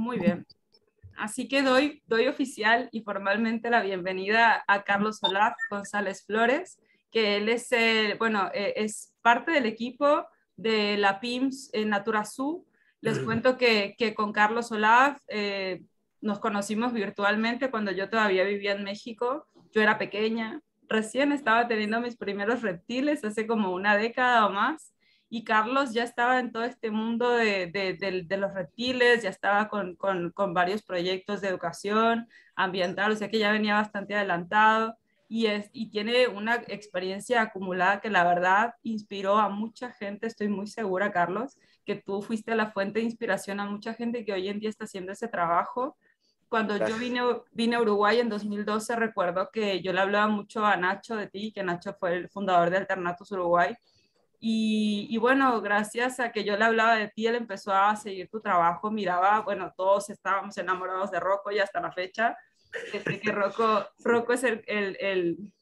Muy bien. Así que doy, doy oficial y formalmente la bienvenida a Carlos Solaf González Flores, que él es, bueno, eh, es parte del equipo de la PIMS en Su. Les cuento que, que con Carlos Olaf eh, nos conocimos virtualmente cuando yo todavía vivía en México. Yo era pequeña, recién estaba teniendo mis primeros reptiles hace como una década o más y Carlos ya estaba en todo este mundo de, de, los reptiles, ya estaba con, con, con, varios proyectos de educación ambiental, o sea que ya venía bastante adelantado y, es, y tiene una experiencia acumulada que la verdad inspiró a mucha gente, estoy muy segura, Carlos, que tú fuiste la fuente de inspiración a mucha gente que hoy en día está haciendo ese trabajo. Cuando yo vine, vine a Uruguay en 2012, recuerdo que yo le hablaba mucho a Nacho de ti, que Nacho fue el fundador de Alternatus Uruguay, y, bueno, gracias a que yo le hablaba de ti, él empezó a seguir tu trabajo, miraba, bueno, todos estábamos enamorados de Rocco y hasta la fecha. Este, que Rocco, Rocco es el, el, el,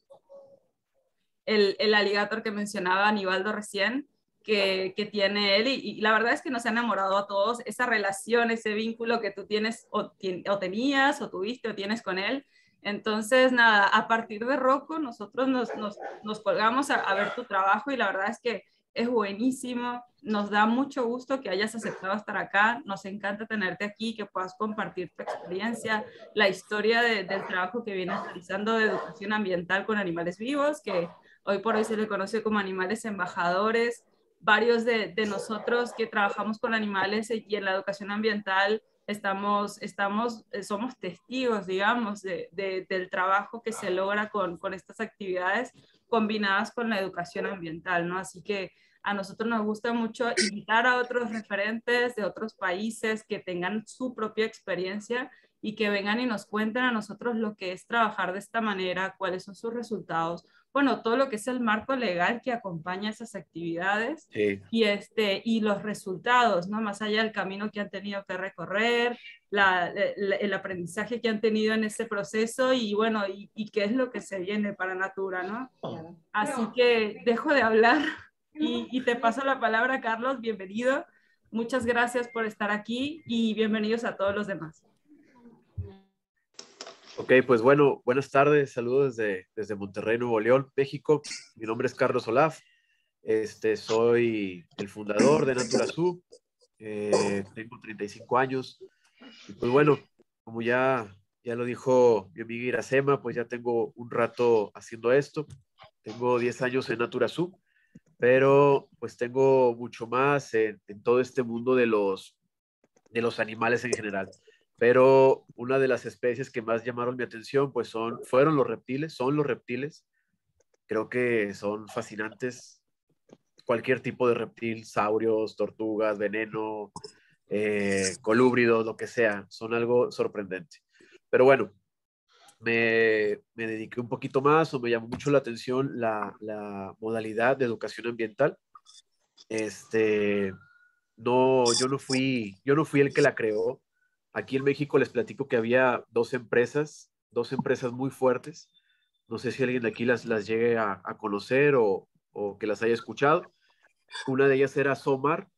el, el aligator que mencionaba Aníbaldo recién, que, que, tiene él y, la verdad es que nos ha enamorado a todos esa relación, ese vínculo que tú tienes o, o, tenías o tuviste o tienes con él. Entonces, nada, a partir de Rocco nosotros nos, nos, colgamos a, a, ver tu trabajo y la verdad es que es buenísimo. Nos da mucho gusto que hayas aceptado estar acá. Nos encanta tenerte aquí, que puedas compartir tu experiencia, la historia del trabajo que vienes realizando de educación ambiental con animales vivos, que hoy por hoy se le conoce como animales embajadores. Varios de nosotros que trabajamos con animales y en la educación ambiental estamos, estamos, eh, somos testigos, digamos, de, del trabajo que se logra con, con estas actividades combinadas con la educación ambiental, ¿no? Así que a nosotros nos gusta mucho invitar a otros referentes de otros países que tengan su propia experiencia y que vengan y nos cuenten a nosotros lo que es trabajar de esta manera, cuáles son sus resultados, bueno, todo lo que es el marco legal que acompaña esas actividades y, este, y los resultados, ¿no? Más allá del camino que han tenido que recorrer, el aprendizaje que han tenido en ese proceso y bueno, y, y, qué es lo que se viene para Natura, ¿no? Así que dejo de hablar y, y te paso la palabra, Carlos, bienvenido. Muchas gracias por estar aquí y bienvenidos a todos los demás. Ok, pues bueno, buenas tardes, saludos desde, desde Monterrey, Nuevo León, México. Mi nombre es Carlos Olaf, este, soy el fundador de Natura Sub, eh, tengo 35 años. Y pues bueno, como ya, ya lo dijo mi amiga Iracema, pues ya tengo un rato haciendo esto. Tengo 10 años en Natura Sub, pero pues tengo mucho más en, en todo este mundo de los, de los animales en general pero una de las especies que más llamaron mi atención pues son, fueron los reptiles, son los reptiles. Creo que son fascinantes. Cualquier tipo de reptil, saurios, tortugas, veneno, eh, colúbridos, lo que sea, son algo sorprendente. Pero bueno, me, me, dediqué un poquito más o me llamó mucho la atención la, la modalidad de educación ambiental. Este, no, yo no fui, yo no fui el que la creó, Aquí en México les platico que había dos empresas, dos empresas muy fuertes. No sé si alguien de aquí las, las llegue a, conocer o, que las haya escuchado. Una de ellas era Somar.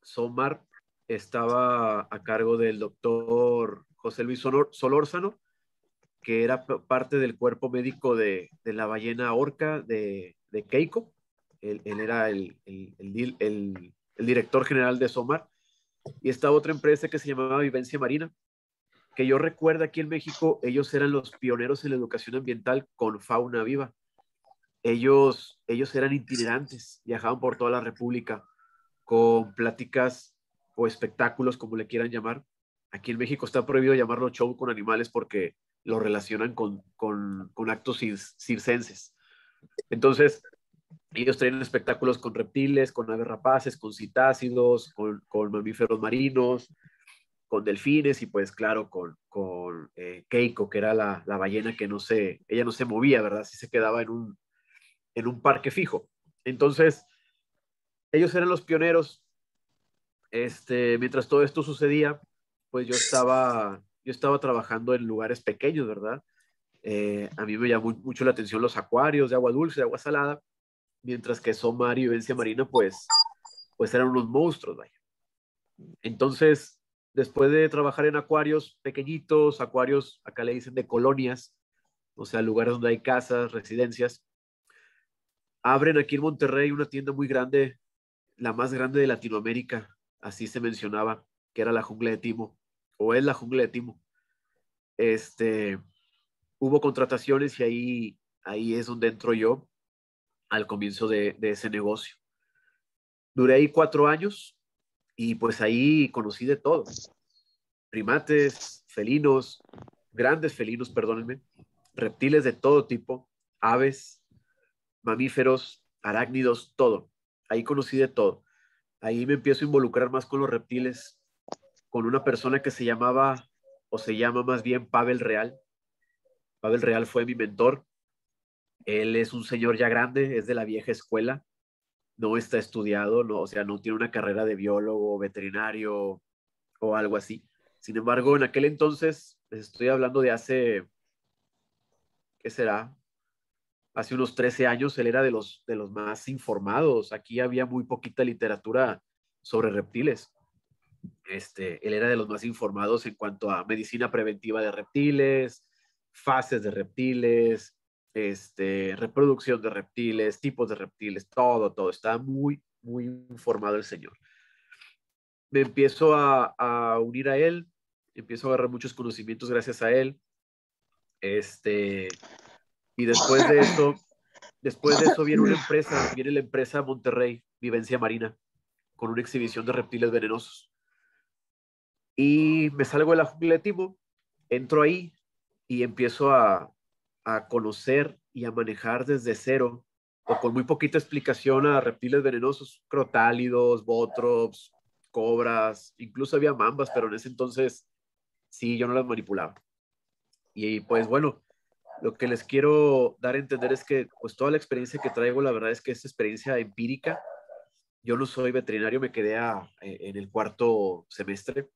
Somar estaba a cargo del doctor José Luis Solórzano, que era parte del cuerpo médico de, la ballena orca de, Keiko. Él, era el, el, director general de Somar y estaba otra empresa que se llamaba Vivencia Marina, que yo recuerdo aquí en México, ellos eran los pioneros en la educación ambiental con fauna viva. Ellos, ellos eran itinerantes, viajaban por toda la República con pláticas o espectáculos, como le quieran llamar. Aquí en México está prohibido llamarlo show con animales porque lo relacionan con, con, con actos circenses. Entonces, ellos traen espectáculos con reptiles, con aves rapaces, con citácidos, con, con mamíferos marinos, con delfines y pues claro, con, con eh, Keiko, que era la, la, ballena que no se, ella no se movía, ¿verdad? Sí se quedaba en un, en un parque fijo. Entonces, ellos eran los pioneros. Este, mientras todo esto sucedía, pues yo estaba, yo estaba trabajando en lugares pequeños, ¿verdad? Eh, a mí me llamó mucho la atención los acuarios de agua dulce, de agua salada, mientras que Somar y Vivencia Marina, pues, pues eran unos monstruos, vaya. Entonces, después de trabajar en acuarios pequeñitos, acuarios, acá le dicen de colonias, o sea, lugares donde hay casas, residencias, abren aquí en Monterrey una tienda muy grande, la más grande de Latinoamérica, así se mencionaba, que era la jungla de Timo, o es la jungla de Timo. Este, hubo contrataciones y ahí, ahí es donde entro yo al comienzo de, ese negocio. Duré ahí cuatro años y pues ahí conocí de todo. Primates, felinos, grandes felinos, perdónenme, reptiles de todo tipo, aves, mamíferos, arácnidos, todo. Ahí conocí de todo. Ahí me empiezo a involucrar más con los reptiles, con una persona que se llamaba, o se llama más bien Pavel Real. Pavel Real fue mi mentor. Él es un señor ya grande, es de la vieja escuela, no está estudiado, no, o sea, no tiene una carrera de biólogo, veterinario o algo así. Sin embargo, en aquel entonces, estoy hablando de hace, ¿qué será? Hace unos 13 años, él era de los, de los más informados. Aquí había muy poquita literatura sobre reptiles. Este, él era de los más informados en cuanto a medicina preventiva de reptiles, fases de reptiles, este, reproducción de reptiles, tipos de reptiles, todo, todo. Está muy, muy informado el señor. Me empiezo a, unir a él, empiezo a agarrar muchos conocimientos gracias a él. Este, y después de eso, después de eso viene una empresa, viene la empresa Monterrey, Vivencia Marina, con una exhibición de reptiles venenosos. Y me salgo de la jungla de Timo, entro ahí y empiezo a, a conocer y a manejar desde cero o con muy poquita explicación a reptiles venenosos, crotálidos, botrops, cobras, incluso había mambas, pero en ese entonces sí, yo no las manipulaba. Y pues bueno, lo que les quiero dar a entender es que pues toda la experiencia que traigo, la verdad es que es experiencia empírica. Yo no soy veterinario, me quedé en el cuarto semestre,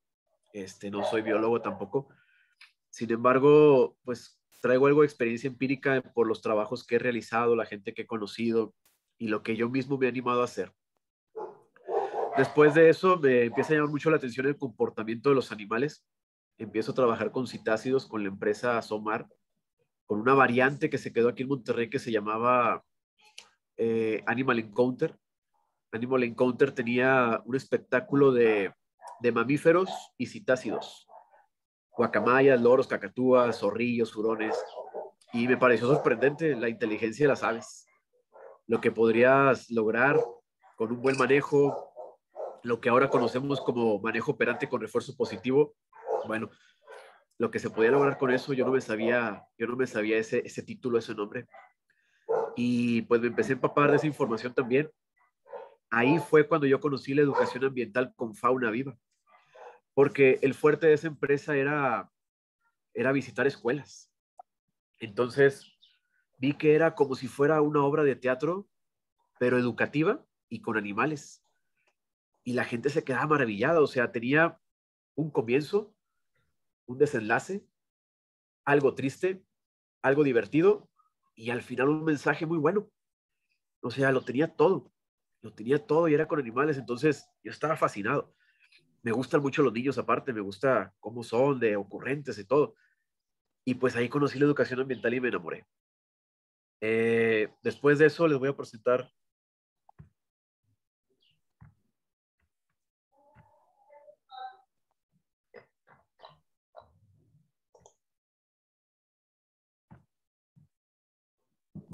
este, no soy biólogo tampoco. Sin embargo, pues traigo algo de experiencia empírica por los trabajos que he realizado, la gente que he conocido y lo que yo mismo me he animado a hacer. Después de eso me empieza a llamar mucho la atención el comportamiento de los animales. Empiezo a trabajar con citácidos con la empresa Somar, con una variante que se quedó aquí en Monterrey que se llamaba eh, Animal Encounter. Animal Encounter tenía un espectáculo de, de mamíferos y citácidos guacamayas, loros, cacatúas, zorrillos, hurones. Y me pareció sorprendente la inteligencia de las aves. Lo que podrías lograr con un buen manejo, lo que ahora conocemos como manejo operante con refuerzo positivo. Bueno, lo que se podía lograr con eso, yo no me sabía, yo no me sabía ese, ese título, ese nombre. Y pues me empecé a empapar de esa información también. Ahí fue cuando yo conocí la educación ambiental con fauna viva porque el fuerte de esa empresa era, era visitar escuelas. Entonces, vi que era como si fuera una obra de teatro, pero educativa y con animales. Y la gente se quedaba maravillada, o sea, tenía un comienzo, un desenlace, algo triste, algo divertido y al final un mensaje muy bueno. O sea, lo tenía todo, lo tenía todo y era con animales, entonces yo estaba fascinado me gustan mucho los niños aparte, me gusta cómo son, de ocurrentes y todo. Y pues ahí conocí la educación ambiental y me enamoré. Eh, después de eso les voy a presentar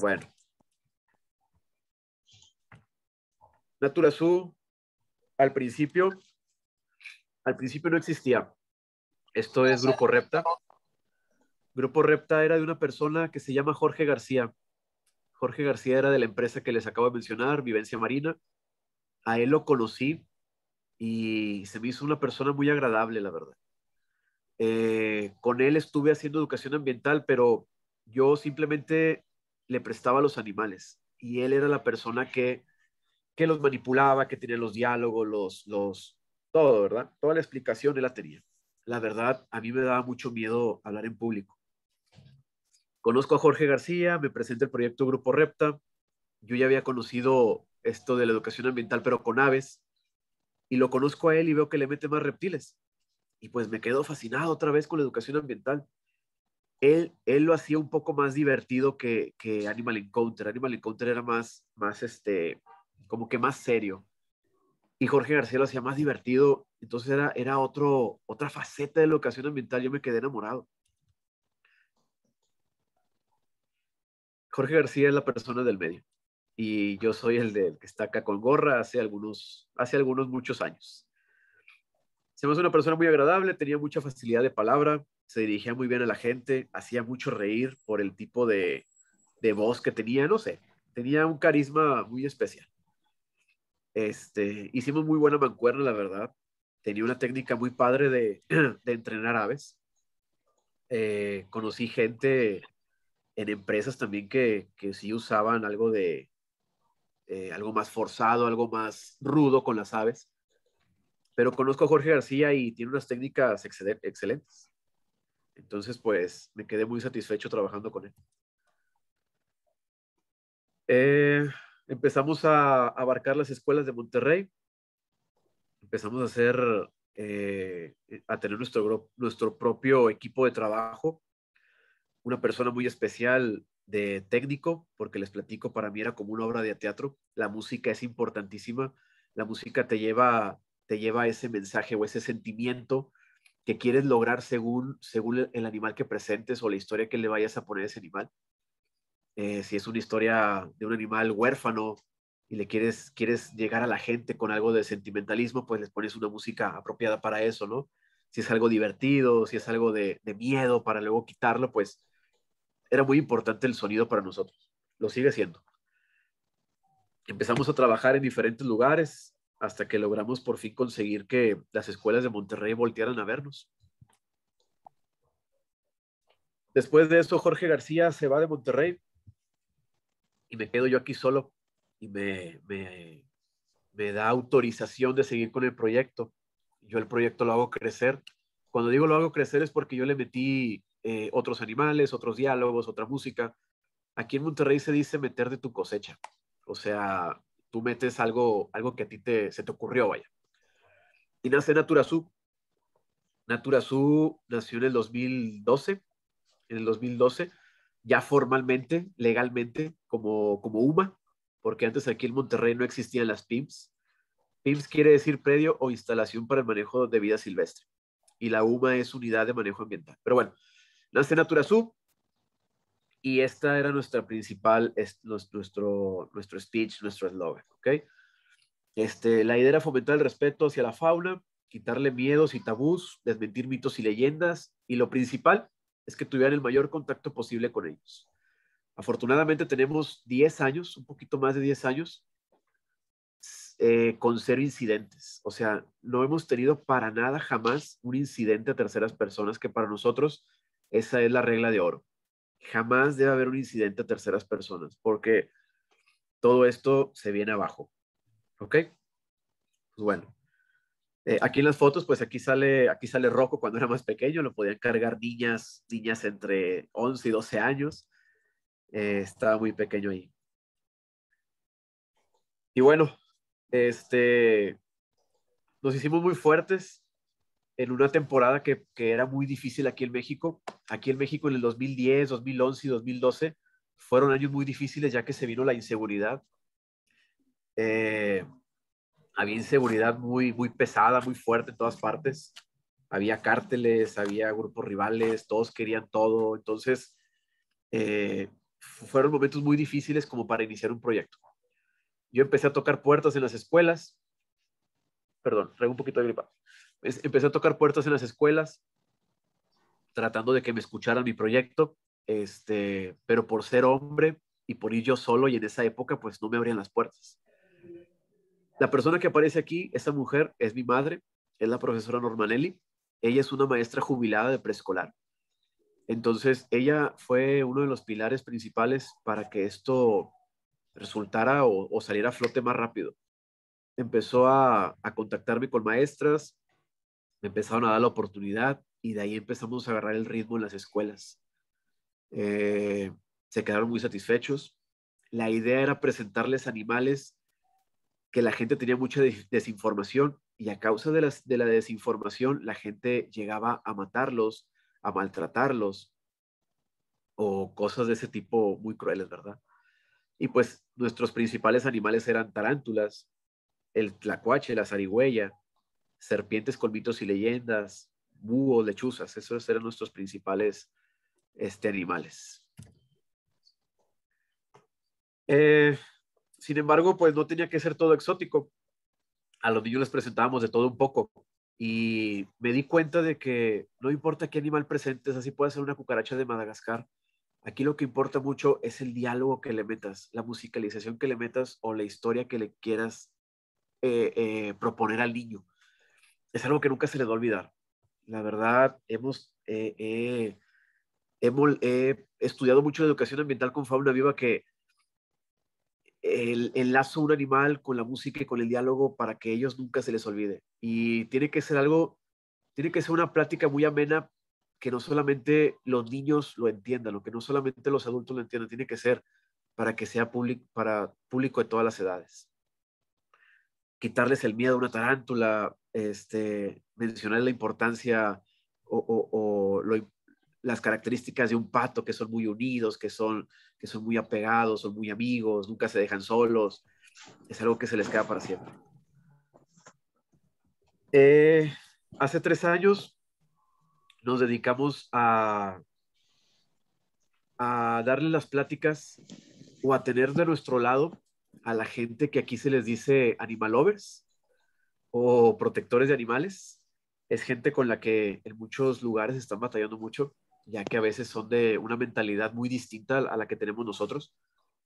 Bueno. Natura Su, al principio al principio no existía. Esto es Grupo Repta. Grupo Repta era de una persona que se llama Jorge García. Jorge García era de la empresa que les acabo de mencionar, Vivencia Marina. A él lo conocí y se me hizo una persona muy agradable, la verdad. Eh, con él estuve haciendo educación ambiental, pero yo simplemente le prestaba a los animales y él era la persona que, que los manipulaba, que tenía los diálogos, los, los, todo, ¿verdad? Toda la explicación él la tenía. La verdad, a mí me daba mucho miedo hablar en público. Conozco a Jorge García, me presenta el proyecto Grupo Repta. Yo ya había conocido esto de la educación ambiental, pero con aves. Y lo conozco a él y veo que le mete más reptiles. y pues me quedo fascinado otra vez con la educación ambiental. Él, él lo hacía un poco más divertido que, que Animal Encounter. Animal Encounter era más, más este, como que más serio. Y Jorge García lo hacía más divertido. Entonces era, era otro, otra faceta de la educación ambiental. Yo me quedé enamorado. Jorge García es la persona del medio y yo soy el del que está acá con gorra hace algunos, hace algunos muchos años. Se me hace una persona muy agradable, tenía mucha facilidad de palabra, se dirigía muy bien a la gente, hacía mucho reír por el tipo de, de voz que tenía, no sé, tenía un carisma muy especial. Este, hicimos muy buena mancuerna, la verdad. Tenía una técnica muy padre de, de entrenar aves. Eh, conocí gente en empresas también que, que sí usaban algo de, eh, algo más forzado, algo más rudo con las aves. Pero conozco a Jorge García y tiene unas técnicas excelentes. Entonces, pues me quedé muy satisfecho trabajando con él. Eh, empezamos a abarcar las escuelas de Monterrey. Empezamos a hacer, eh, a tener nuestro, nuestro propio equipo de trabajo. Una persona muy especial de técnico, porque les platico, para mí era como una obra de teatro. La música es importantísima. La música te lleva, te lleva ese mensaje o ese sentimiento que quieres lograr según, según el animal que presentes o la historia que le vayas a poner a ese animal. Eh, si es una historia de un animal huérfano y le quieres, quieres llegar a la gente con algo de sentimentalismo, pues les pones una música apropiada para eso, ¿no? Si es algo divertido, si es algo de, de miedo para luego quitarlo, pues era muy importante el sonido para nosotros. Lo sigue siendo. Empezamos a trabajar en diferentes lugares hasta que logramos por fin conseguir que las escuelas de Monterrey voltearan a vernos. Después de eso, Jorge García se va de Monterrey y me quedo yo aquí solo y me, me, me da autorización de seguir con el proyecto. Yo el proyecto lo hago crecer. Cuando digo lo hago crecer es porque yo le metí eh, otros animales, otros diálogos, otra música. Aquí en Monterrey se dice meter de tu cosecha. O sea, tú metes algo, algo que a ti te, se te ocurrió, vaya. Y nace Natura Zoo. Natura Zoo nació en el 2012. En el 2012, ya formalmente, legalmente, como, como UMA, porque antes aquí en Monterrey no existían las PIMS. PIMS quiere decir predio o instalación para el manejo de vida silvestre. Y la UMA es unidad de manejo ambiental. Pero bueno, Nace Natura Sub y esta era nuestra principal, nuestro, nuestro speech, nuestro eslogan, ¿ok? Este, la idea era fomentar el respeto hacia la fauna, quitarle miedos y tabús, desmentir mitos y leyendas, y lo principal es que tuvieran el mayor contacto posible con ellos. Afortunadamente tenemos 10 años, un poquito más de 10 años, eh, con cero incidentes. O sea, no hemos tenido para nada jamás un incidente a terceras personas que para nosotros esa es la regla de oro. Jamás debe haber un incidente a terceras personas, porque todo esto se viene abajo. ¿Ok? Pues bueno. Eh, aquí en las fotos, pues aquí sale, aquí sale Rocco cuando era más pequeño, lo podían cargar niñas, niñas entre 11 y 12 años. Eh, estaba muy pequeño ahí. Y bueno, este, nos hicimos muy fuertes en una temporada que, era muy difícil aquí en México. Aquí en México en el 2010, 2011 y 2012 fueron años muy difíciles ya que se vino la inseguridad. Eh, había inseguridad muy, muy pesada, muy fuerte en todas partes. Había cárteles, había grupos rivales, todos querían todo. Entonces, eh, fueron momentos muy difíciles como para iniciar un proyecto. Yo empecé a tocar puertas en las escuelas. Perdón, traigo un poquito de gripa empecé a tocar puertas en las escuelas, tratando de que me escucharan mi proyecto, este, pero por ser hombre y por ir yo solo y en esa época, pues no me abrían las puertas. La persona que aparece aquí, esa mujer, es mi madre, es la profesora Normanelli. Ella es una maestra jubilada de preescolar. Entonces, ella fue uno de los pilares principales para que esto resultara o, saliera a flote más rápido. Empezó a, a contactarme con maestras, me empezaron a dar la oportunidad y de ahí empezamos a agarrar el ritmo en las escuelas. Eh, se quedaron muy satisfechos. La idea era presentarles animales que la gente tenía mucha desinformación y a causa de, las, de la desinformación la gente llegaba a matarlos, a maltratarlos o cosas de ese tipo muy crueles, ¿verdad? Y pues nuestros principales animales eran tarántulas, el tlacuache, la zarigüeya, serpientes con mitos y leyendas, búhos, lechuzas, esos eran nuestros principales este, animales. Eh, sin embargo, pues no tenía que ser todo exótico. A los niños les presentábamos de todo un poco y me di cuenta de que no importa qué animal presentes, así puede ser una cucaracha de Madagascar. Aquí lo que importa mucho es el diálogo que le metas, la musicalización que le metas o la historia que le quieras eh, eh, proponer al niño. Es algo que nunca se le va a olvidar. La verdad, hemos, eh, hemos estudiado mucho educación ambiental con fauna viva que el enlazo un animal con la música y con el diálogo para que ellos nunca se les olvide. Y tiene que ser algo, tiene que ser una plática muy amena que no solamente los niños lo entiendan, o que no solamente los adultos lo entiendan, tiene que ser para que sea público, para público de todas las edades. Quitarles el miedo a una tarántula, este, mencionar la importancia o, las características de un pato, que son muy unidos, que son, que son muy apegados, son muy amigos, nunca se dejan solos. Es algo que se les queda para siempre. Eh, hace tres años nos dedicamos a, a darle las pláticas o a tener de nuestro lado a la gente que aquí se les dice animal lovers o protectores de animales. Es gente con la que en muchos lugares están batallando mucho, ya que a veces son de una mentalidad muy distinta a la que tenemos nosotros.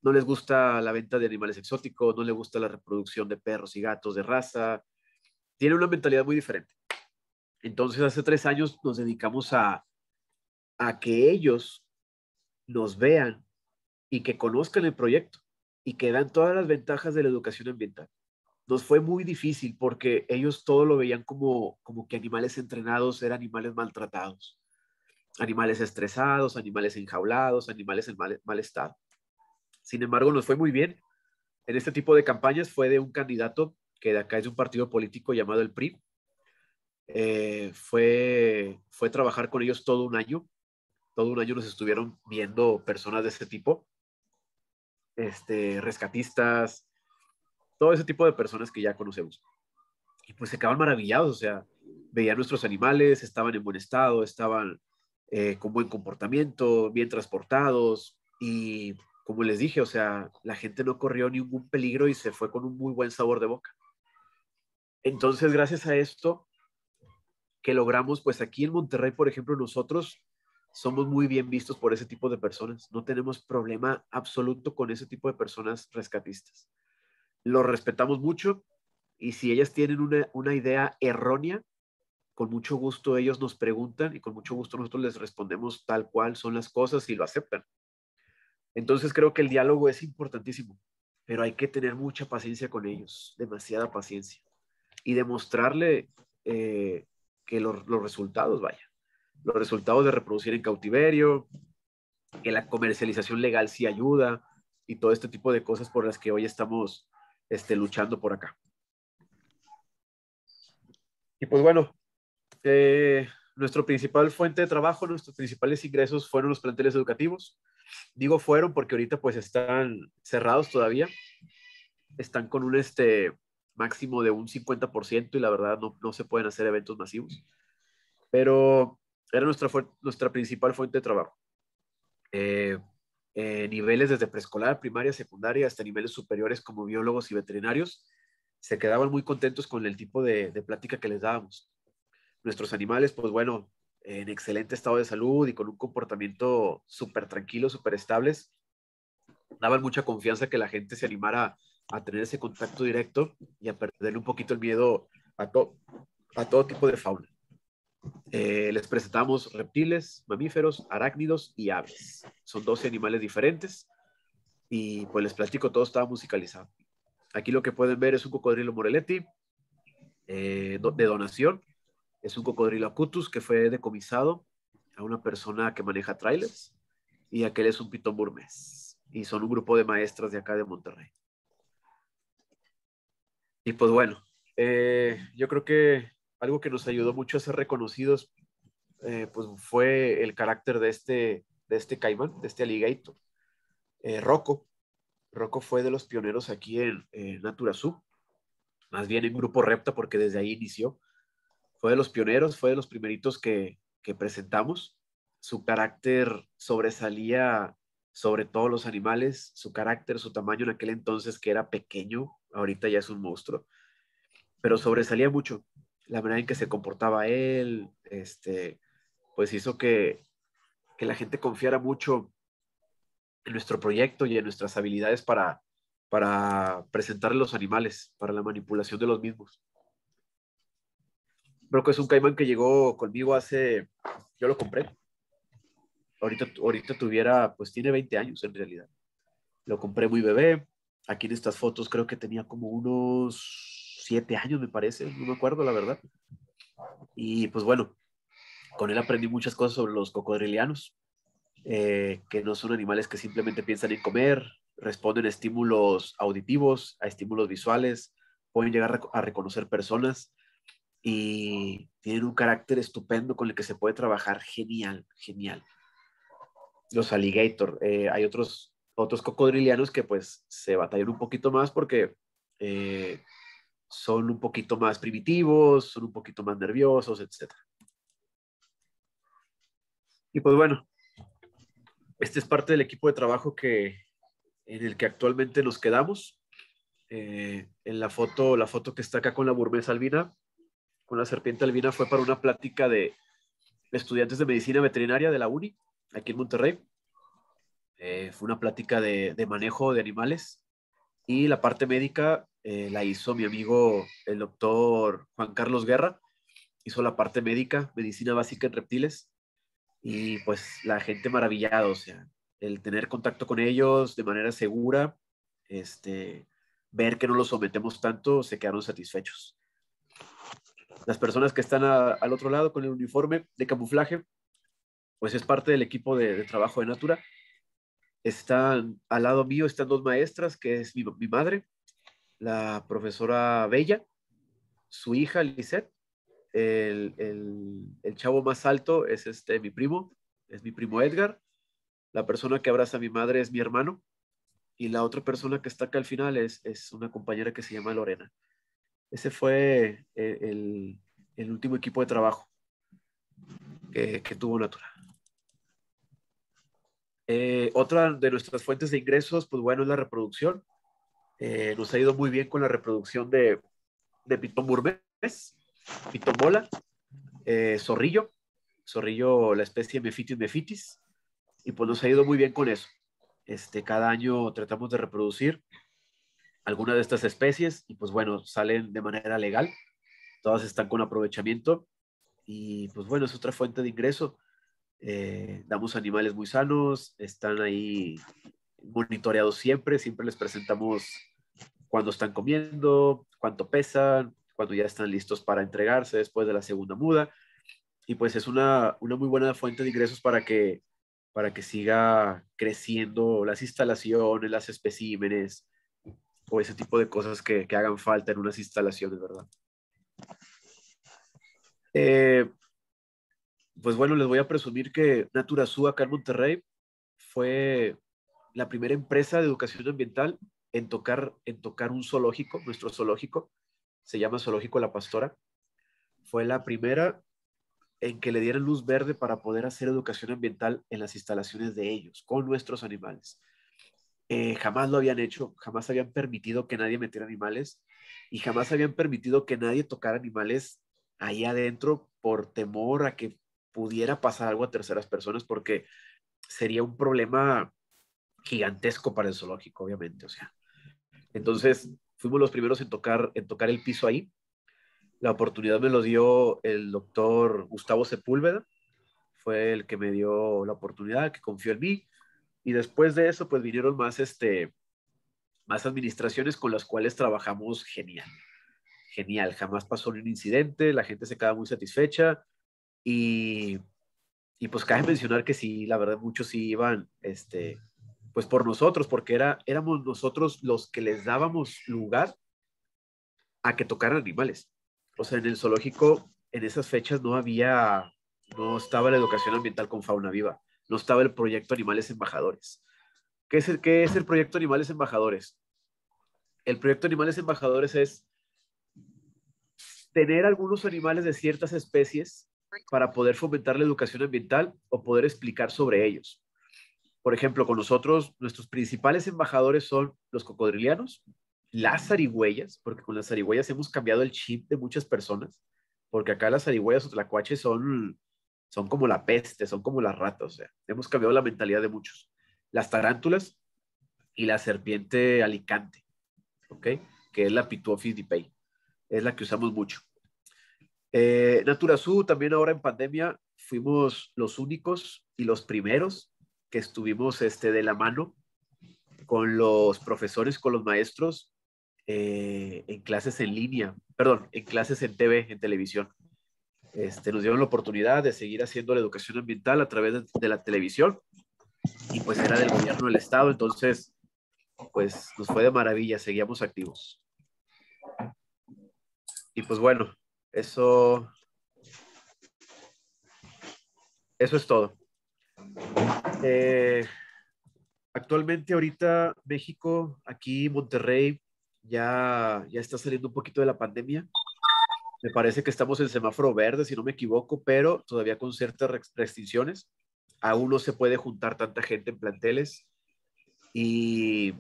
No les gusta la venta de animales exóticos, no les gusta la reproducción de perros y gatos de raza. Tienen una mentalidad muy diferente. Entonces, hace tres años nos dedicamos a, a que ellos nos vean y que conozcan el proyecto y que dan todas las ventajas de la educación ambiental. Nos fue muy difícil porque ellos todo lo veían como, como que animales entrenados eran animales maltratados, animales estresados, animales enjaulados, animales en mal, estado. Sin embargo, nos fue muy bien. En este tipo de campañas fue de un candidato que de acá es de un partido político llamado el PRI, eh, fue, fue trabajar con ellos todo un año. Todo un año nos estuvieron viendo personas de ese tipo, este, rescatistas, todo ese tipo de personas que ya conocemos. Y pues se quedaban maravillados, o sea, veían nuestros animales, estaban en buen estado, estaban eh, con buen comportamiento, bien transportados y como les dije, o sea, la gente no corrió ningún peligro y se fue con un muy buen sabor de boca. Entonces, gracias a esto, que logramos, pues aquí en Monterrey, por ejemplo, nosotros somos muy bien vistos por ese tipo de personas. No tenemos problema absoluto con ese tipo de personas rescatistas. Lo respetamos mucho y si ellas tienen una, una idea errónea, con mucho gusto ellos nos preguntan y con mucho gusto nosotros les respondemos tal cual son las cosas y lo aceptan. Entonces creo que el diálogo es importantísimo, pero hay que tener mucha paciencia con ellos, demasiada paciencia y demostrarle eh, que los, resultados, vaya, los resultados de reproducir en cautiverio, que la comercialización legal sí ayuda y todo este tipo de cosas por las que hoy estamos este, luchando por acá. Y pues bueno, eh, nuestro principal fuente de trabajo, nuestros principales ingresos fueron los planteles educativos. Digo fueron porque ahorita pues están cerrados todavía. Están con un, este, máximo de un 50% y la verdad no, no se pueden hacer eventos masivos. Pero era nuestra, nuestra principal fuente de trabajo. Eh, eh, niveles desde preescolar, primaria, secundaria, hasta niveles superiores como biólogos y veterinarios, se quedaban muy contentos con el tipo de, de plática que les dábamos. Nuestros animales, pues bueno, en excelente estado de salud y con un comportamiento súper tranquilo, súper estables, daban mucha confianza que la gente se animara a tener ese contacto directo y a perderle un poquito el miedo a, a todo tipo de fauna. Eh, les presentamos reptiles, mamíferos, arácnidos y aves. Son 12 animales diferentes y pues les platico, todo estaba musicalizado. Aquí lo que pueden ver es un cocodrilo Moreletti eh, de donación. Es un cocodrilo acutus que fue decomisado a una persona que maneja trailers y aquel es un pitón burmés. Y son un grupo de maestras de acá de Monterrey. Y pues bueno, eh, yo creo que algo que nos ayudó mucho a ser reconocidos eh, pues fue el carácter de este, de este caimán, de este alligator. Eh, Rocco. Rocco fue de los pioneros aquí en, Natura Sub, más bien en Grupo Repta, porque desde ahí inició. Fue de los pioneros, fue de los primeritos que, presentamos. Su carácter sobresalía sobre todos los animales, su carácter, su tamaño en aquel entonces que era pequeño, ahorita ya es un monstruo, pero sobresalía mucho la manera en que se comportaba él, este, pues hizo que, que la gente confiara mucho en nuestro proyecto y en nuestras habilidades para, para presentar los animales, para la manipulación de los mismos. Que es un caimán que llegó conmigo hace, yo lo compré. Ahorita, ahorita tuviera, pues tiene 20 años en realidad. Lo compré muy bebé. Aquí en estas fotos creo que tenía como unos 7 años, me parece, no me acuerdo la verdad. Y pues bueno, con él aprendí muchas cosas sobre los cocodrilianos, eh, que no son animales que simplemente piensan en comer, responden a estímulos auditivos, a estímulos visuales, pueden llegar a reconocer personas y tienen un carácter estupendo con el que se puede trabajar genial, genial. Los alligator, eh, hay otros, otros cocodrilianos que pues se batallan un poquito más porque eh, son un poquito más primitivos, son un poquito más nerviosos, etc. Y pues bueno, este es parte del equipo de trabajo que, en el que actualmente nos quedamos. Eh, en la foto, la foto que está acá con la burmesa albina, con la serpiente albina, fue para una plática de estudiantes de medicina veterinaria de la UNI, aquí en Monterrey. Eh, fue una plática de, manejo de animales y la parte médica eh, la hizo mi amigo el doctor Juan Carlos Guerra, hizo la parte médica, medicina básica en reptiles y pues la gente maravillada, o sea, el tener contacto con ellos de manera segura, este, ver que no los sometemos tanto, se quedaron satisfechos. Las personas que están al otro lado con el uniforme de camuflaje, pues es parte del equipo de, trabajo de Natura. Están al lado mío, están dos maestras, que es mi, mi madre, la profesora Bella, su hija Lisette, el, el, chavo más alto es este, mi primo, es mi primo Edgar. La persona que abraza a mi madre es mi hermano. Y la otra persona que está acá al final es, es una compañera que se llama Lorena. Ese fue eh, el, último equipo de trabajo que, que tuvo Natura. Eh, otra de nuestras fuentes de ingresos, pues bueno, es la reproducción. Eh, nos ha ido muy bien con la reproducción de, de pitón burmés, pitón bola, eh, zorrillo, zorrillo, la especie Mephitis mephitis, y pues nos ha ido muy bien con eso. Este, cada año tratamos de reproducir alguna de estas especies y pues bueno, salen de manera legal, todas están con aprovechamiento y pues bueno, es otra fuente de ingreso. Eh, damos animales muy sanos, están ahí monitoreados siempre, siempre les presentamos cuándo están comiendo, cuánto pesan, cuando ya están listos para entregarse después de la segunda muda. Y pues es una, una muy buena fuente de ingresos para que, para que siga creciendo las instalaciones, las especímenes o ese tipo de cosas que, hagan falta en unas instalaciones, ¿verdad? Eh, pues bueno, les voy a presumir que Natura Su acá en Monterrey fue la primera empresa de educación ambiental en tocar, en tocar un zoológico, nuestro zoológico, se llama Zoológico La Pastora. Fue la primera en que le dieran luz verde para poder hacer educación ambiental en las instalaciones de ellos, con nuestros animales. Eh, jamás lo habían hecho, jamás habían permitido que nadie metiera animales y jamás habían permitido que nadie tocara animales ahí adentro por temor a que pudiera pasar algo a terceras personas, porque sería un problema gigantesco para el zoológico, obviamente. O sea, entonces fuimos los primeros en tocar, en tocar el piso ahí. La oportunidad me lo dio el doctor Gustavo Sepúlveda, fue el que me dio la oportunidad, que confió en mí. Y después de eso, pues vinieron más, este, más administraciones con las cuales trabajamos genial. Genial, jamás pasó un incidente, la gente se queda muy satisfecha y, y pues cabe mencionar que sí, la verdad, muchos sí iban, este, pues por nosotros, porque era, éramos nosotros los que les dábamos lugar a que tocaran animales. O sea, en el zoológico, en esas fechas no había, no estaba la educación ambiental con fauna viva, no estaba el proyecto Animales Embajadores. ¿Qué es el, qué es el proyecto Animales Embajadores? El proyecto Animales Embajadores es tener algunos animales de ciertas especies para poder fomentar la educación ambiental o poder explicar sobre ellos. Por ejemplo, con nosotros, nuestros principales embajadores son los cocodrilianos, las zarigüeyas, porque con las zarigüeyas hemos cambiado el chip de muchas personas, porque acá las zarigüeyas o tlacuaches son, son como la peste, son como las ratas, o sea, hemos cambiado la mentalidad de muchos. Las tarántulas y la serpiente alicante, ¿ok? Que es la Pituophis dipei, es la que usamos mucho. Eh, Naturazú, también ahora en pandemia, fuimos los únicos y los primeros que estuvimos este, de la mano con los profesores, con los maestros, eh, en clases en línea, perdón, en clases en TV, en televisión. Este, nos dieron la oportunidad de seguir haciendo la educación ambiental a través de, la televisión y pues era del gobierno del estado, entonces pues nos fue de maravilla, seguíamos activos. Y pues bueno, eso, eso es todo. Eh, actualmente ahorita México, aquí Monterrey, ya, ya está saliendo un poquito de la pandemia. Me parece que estamos en semáforo verde, si no me equivoco, pero todavía con ciertas restricciones. Aún no se puede juntar tanta gente en planteles. Y,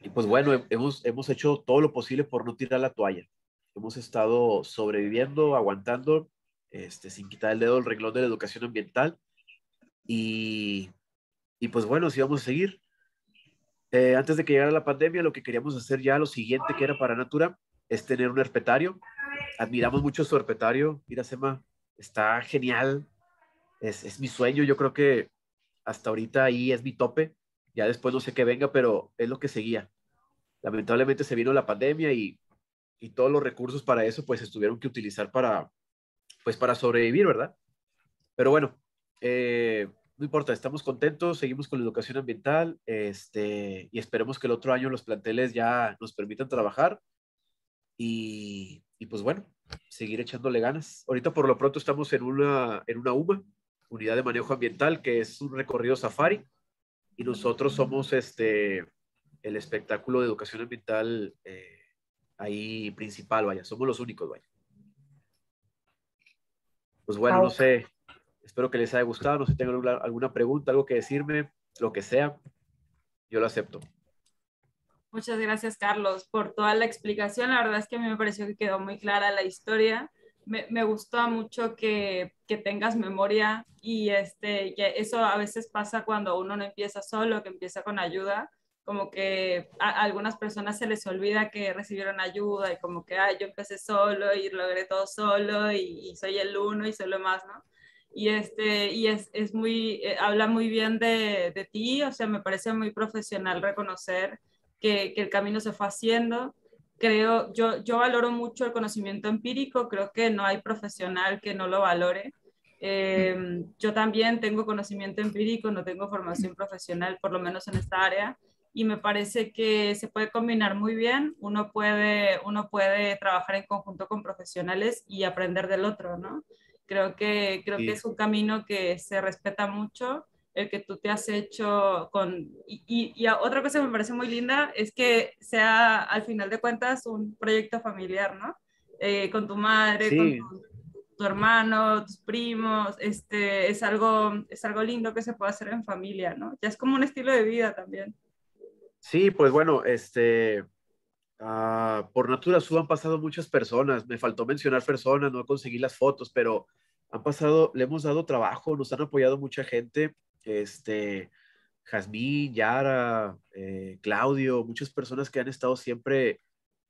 y pues bueno, hemos, hemos hecho todo lo posible por no tirar la toalla. Hemos estado sobreviviendo, aguantando, este, sin quitar el dedo del renglón de la educación ambiental y, y pues bueno, sí vamos a seguir. Eh, antes de que llegara la pandemia, lo que queríamos hacer ya, lo siguiente que era para Natura, es tener un herpetario. Admiramos mucho su herpetario. Mira, Sema, está genial. Es, es mi sueño. Yo creo que hasta ahorita ahí es mi tope. Ya después no sé qué venga, pero es lo que seguía. Lamentablemente se vino la pandemia y, y todos los recursos para eso pues se tuvieron que utilizar para, pues para sobrevivir, ¿verdad? Pero bueno, eh, no importa, estamos contentos, seguimos con la educación ambiental este, y esperemos que el otro año los planteles ya nos permitan trabajar y, y, pues bueno, seguir echándole ganas. Ahorita por lo pronto estamos en una, en una UMA, Unidad de Manejo Ambiental, que es un recorrido safari y nosotros somos este, el espectáculo de educación ambiental eh, ahí principal, vaya, somos los únicos, vaya. Pues bueno, no sé, Espero que les haya gustado. No sé si tengan alguna, pregunta, algo que decirme, lo que sea. Yo lo acepto. Muchas gracias, Carlos, por toda la explicación. La verdad es que a mí me pareció que quedó muy clara la historia. Me, me gustó mucho que, que, tengas memoria y este, que eso a veces pasa cuando uno no empieza solo, que empieza con ayuda. Como que a, algunas personas se les olvida que recibieron ayuda y como que, ay, yo empecé solo y logré todo solo y, y soy el uno y soy lo más, ¿no? y, este, y es, es muy, eh, habla muy bien de, de, ti, o sea, me parece muy profesional reconocer que, que, el camino se fue haciendo. Creo, yo, yo valoro mucho el conocimiento empírico, creo que no hay profesional que no lo valore. Eh, yo también tengo conocimiento empírico, no tengo formación profesional, por lo menos en esta área, y me parece que se puede combinar muy bien. Uno puede, uno puede trabajar en conjunto con profesionales y aprender del otro, ¿no? Creo que, creo que es un camino que se respeta mucho, el que tú te has hecho con... Y, y, otra cosa que me parece muy linda es que sea al final de cuentas un proyecto familiar, ¿no? Eh, con tu madre, con tu, hermano, tus primos, este, es, algo, es algo lindo que se puede hacer en familia, ¿no? Ya es como un estilo de vida también. Sí, pues bueno, este, Ah, por Natura Sud han pasado muchas personas. Me faltó mencionar personas, no conseguí las fotos, pero han pasado, le hemos dado trabajo, nos han apoyado mucha gente. Este, Jazmín, Yara, eh, Claudio, muchas personas que han estado siempre,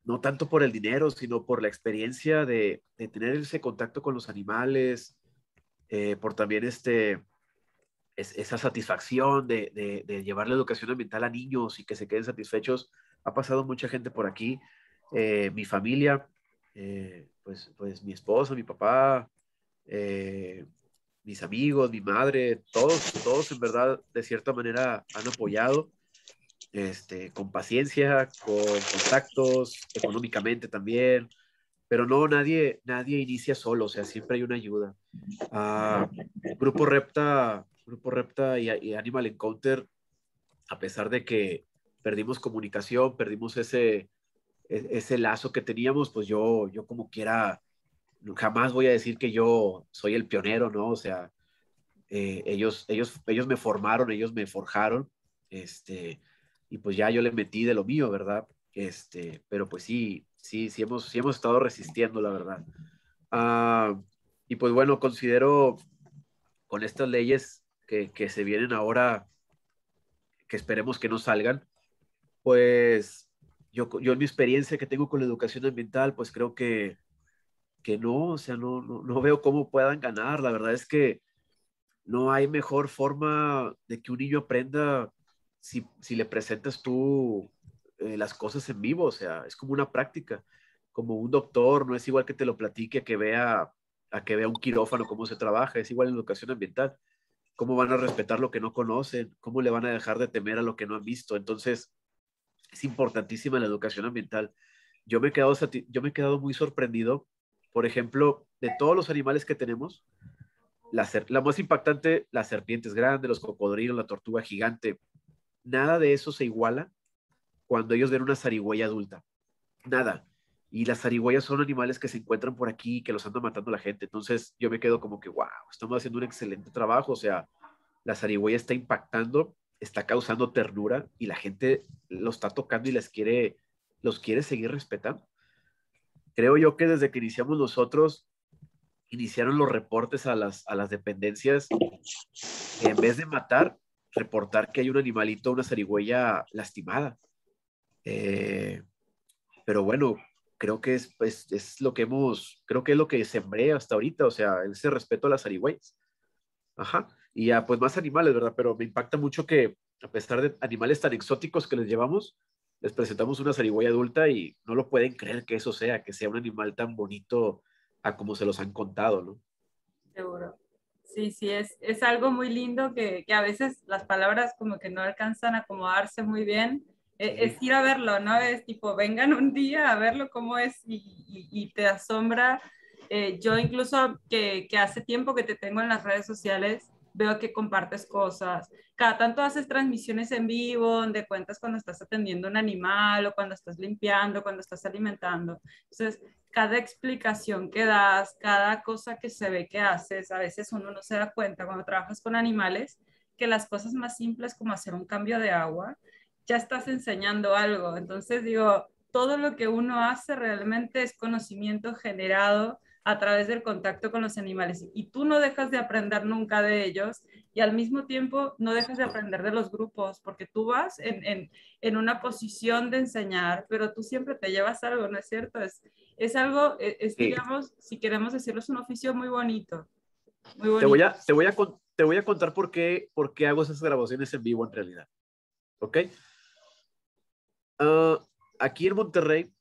no tanto por el dinero, sino por la experiencia de, de tener ese contacto con los animales, eh, por también este, esa satisfacción de, de, llevar la educación ambiental a niños y que se queden satisfechos. Ha pasado mucha gente por aquí, eh, mi familia, pues, pues mi esposa, mi papá, mis amigos, mi madre, todos, todos en verdad de cierta manera han apoyado. este, con paciencia, con contactos, económicamente también, pero no, nadie, nadie inicia solo, o sea, siempre hay una ayuda. Ah, Grupo Repta, Grupo Repta y, Animal Encounter, a pesar de que perdimos comunicación, perdimos ese, e, ese lazo que teníamos, pues yo, yo como quiera, jamás voy a decir que yo soy el pionero, ¿no? O sea, eh, ellos, ellos, ellos me formaron, ellos me forjaron, este, y pues ya yo le metí de lo mío, ¿verdad? Este, pero pues sí, sí, sí hemos, sí hemos estado resistiendo, la verdad. Ah, y pues bueno, considero con estas leyes que, que, se vienen ahora, que esperemos que no salgan, pues yo, yo en mi experiencia que tengo con la educación ambiental, pues creo que, que no, o sea, no, no, no veo cómo puedan ganar. La verdad es que no hay mejor forma de que un niño aprenda si, si le presentas tú eh, las cosas en vivo, o sea, es como una práctica, como un doctor, no es igual que te lo platique que vea, a que vea un quirófano cómo se trabaja, es igual en educación ambiental, cómo van a respetar lo que no conocen, cómo le van a dejar de temer a lo que no han visto, entonces es importantísima la educación ambiental. Yo me he quedado, yo me he quedado muy sorprendido, por ejemplo, de todos los animales que tenemos, la, la más impactante, las serpientes grandes, los cocodrilos, la tortuga gigante, nada de eso se iguala cuando ellos ven una zarigüeya adulta. Nada. Y las zarigüeyas son animales que se encuentran por aquí, que los anda matando la gente. Entonces yo me quedo como que, wow, estamos haciendo un excelente trabajo. O sea, la zarigüeya está impactando, está causando ternura y la gente lo está tocando y les quiere, los quiere seguir respetando. Creo yo que desde que iniciamos nosotros, iniciaron los reportes a las, a las dependencias. En vez de matar, reportar que hay un animalito, una zarigüeya lastimada. Eh, pero bueno, creo que es, pues, es lo que hemos, creo que es lo que sembré hasta ahorita, o sea, ese respeto a las zarigüeyas. Ajá. Y a pues más animales, ¿verdad? Pero me impacta mucho que a pesar de animales tan exóticos que les llevamos, les presentamos una zarigüeya adulta y no lo pueden creer que eso sea, que sea un animal tan bonito a como se los han contado, ¿no? Seguro. Sí, sí, es, es algo muy lindo que, que, a veces las palabras como que no alcanzan a acomodarse muy bien. E, es, ir a verlo, ¿no? Es tipo, vengan un día a verlo cómo es y, y, te asombra. Eh, yo incluso que, que hace tiempo que te tengo en las redes sociales, veo que compartes cosas. Cada tanto haces transmisiones en vivo donde cuentas cuando estás atendiendo un animal o cuando estás limpiando, cuando estás alimentando. Entonces, cada explicación que das, cada cosa que se ve que haces, a veces uno no se da cuenta cuando trabajas con animales que las cosas más simples como hacer un cambio de agua, ya estás enseñando algo. Entonces, digo, todo lo que uno hace realmente es conocimiento generado a través del contacto con los animales y tú no dejas de aprender nunca de ellos y al mismo tiempo no dejas de aprender de los grupos porque tú vas en, en, en una posición de enseñar, pero tú siempre te llevas algo, ¿no es cierto? Es, es algo, e, es, digamos, si queremos decirlo, es un oficio muy bonito. Muy bonito. Te, voy a, te, voy a, te voy a contar por qué, por qué hago esas grabaciones en vivo en realidad. ¿Ok? Uh, aquí en Monterrey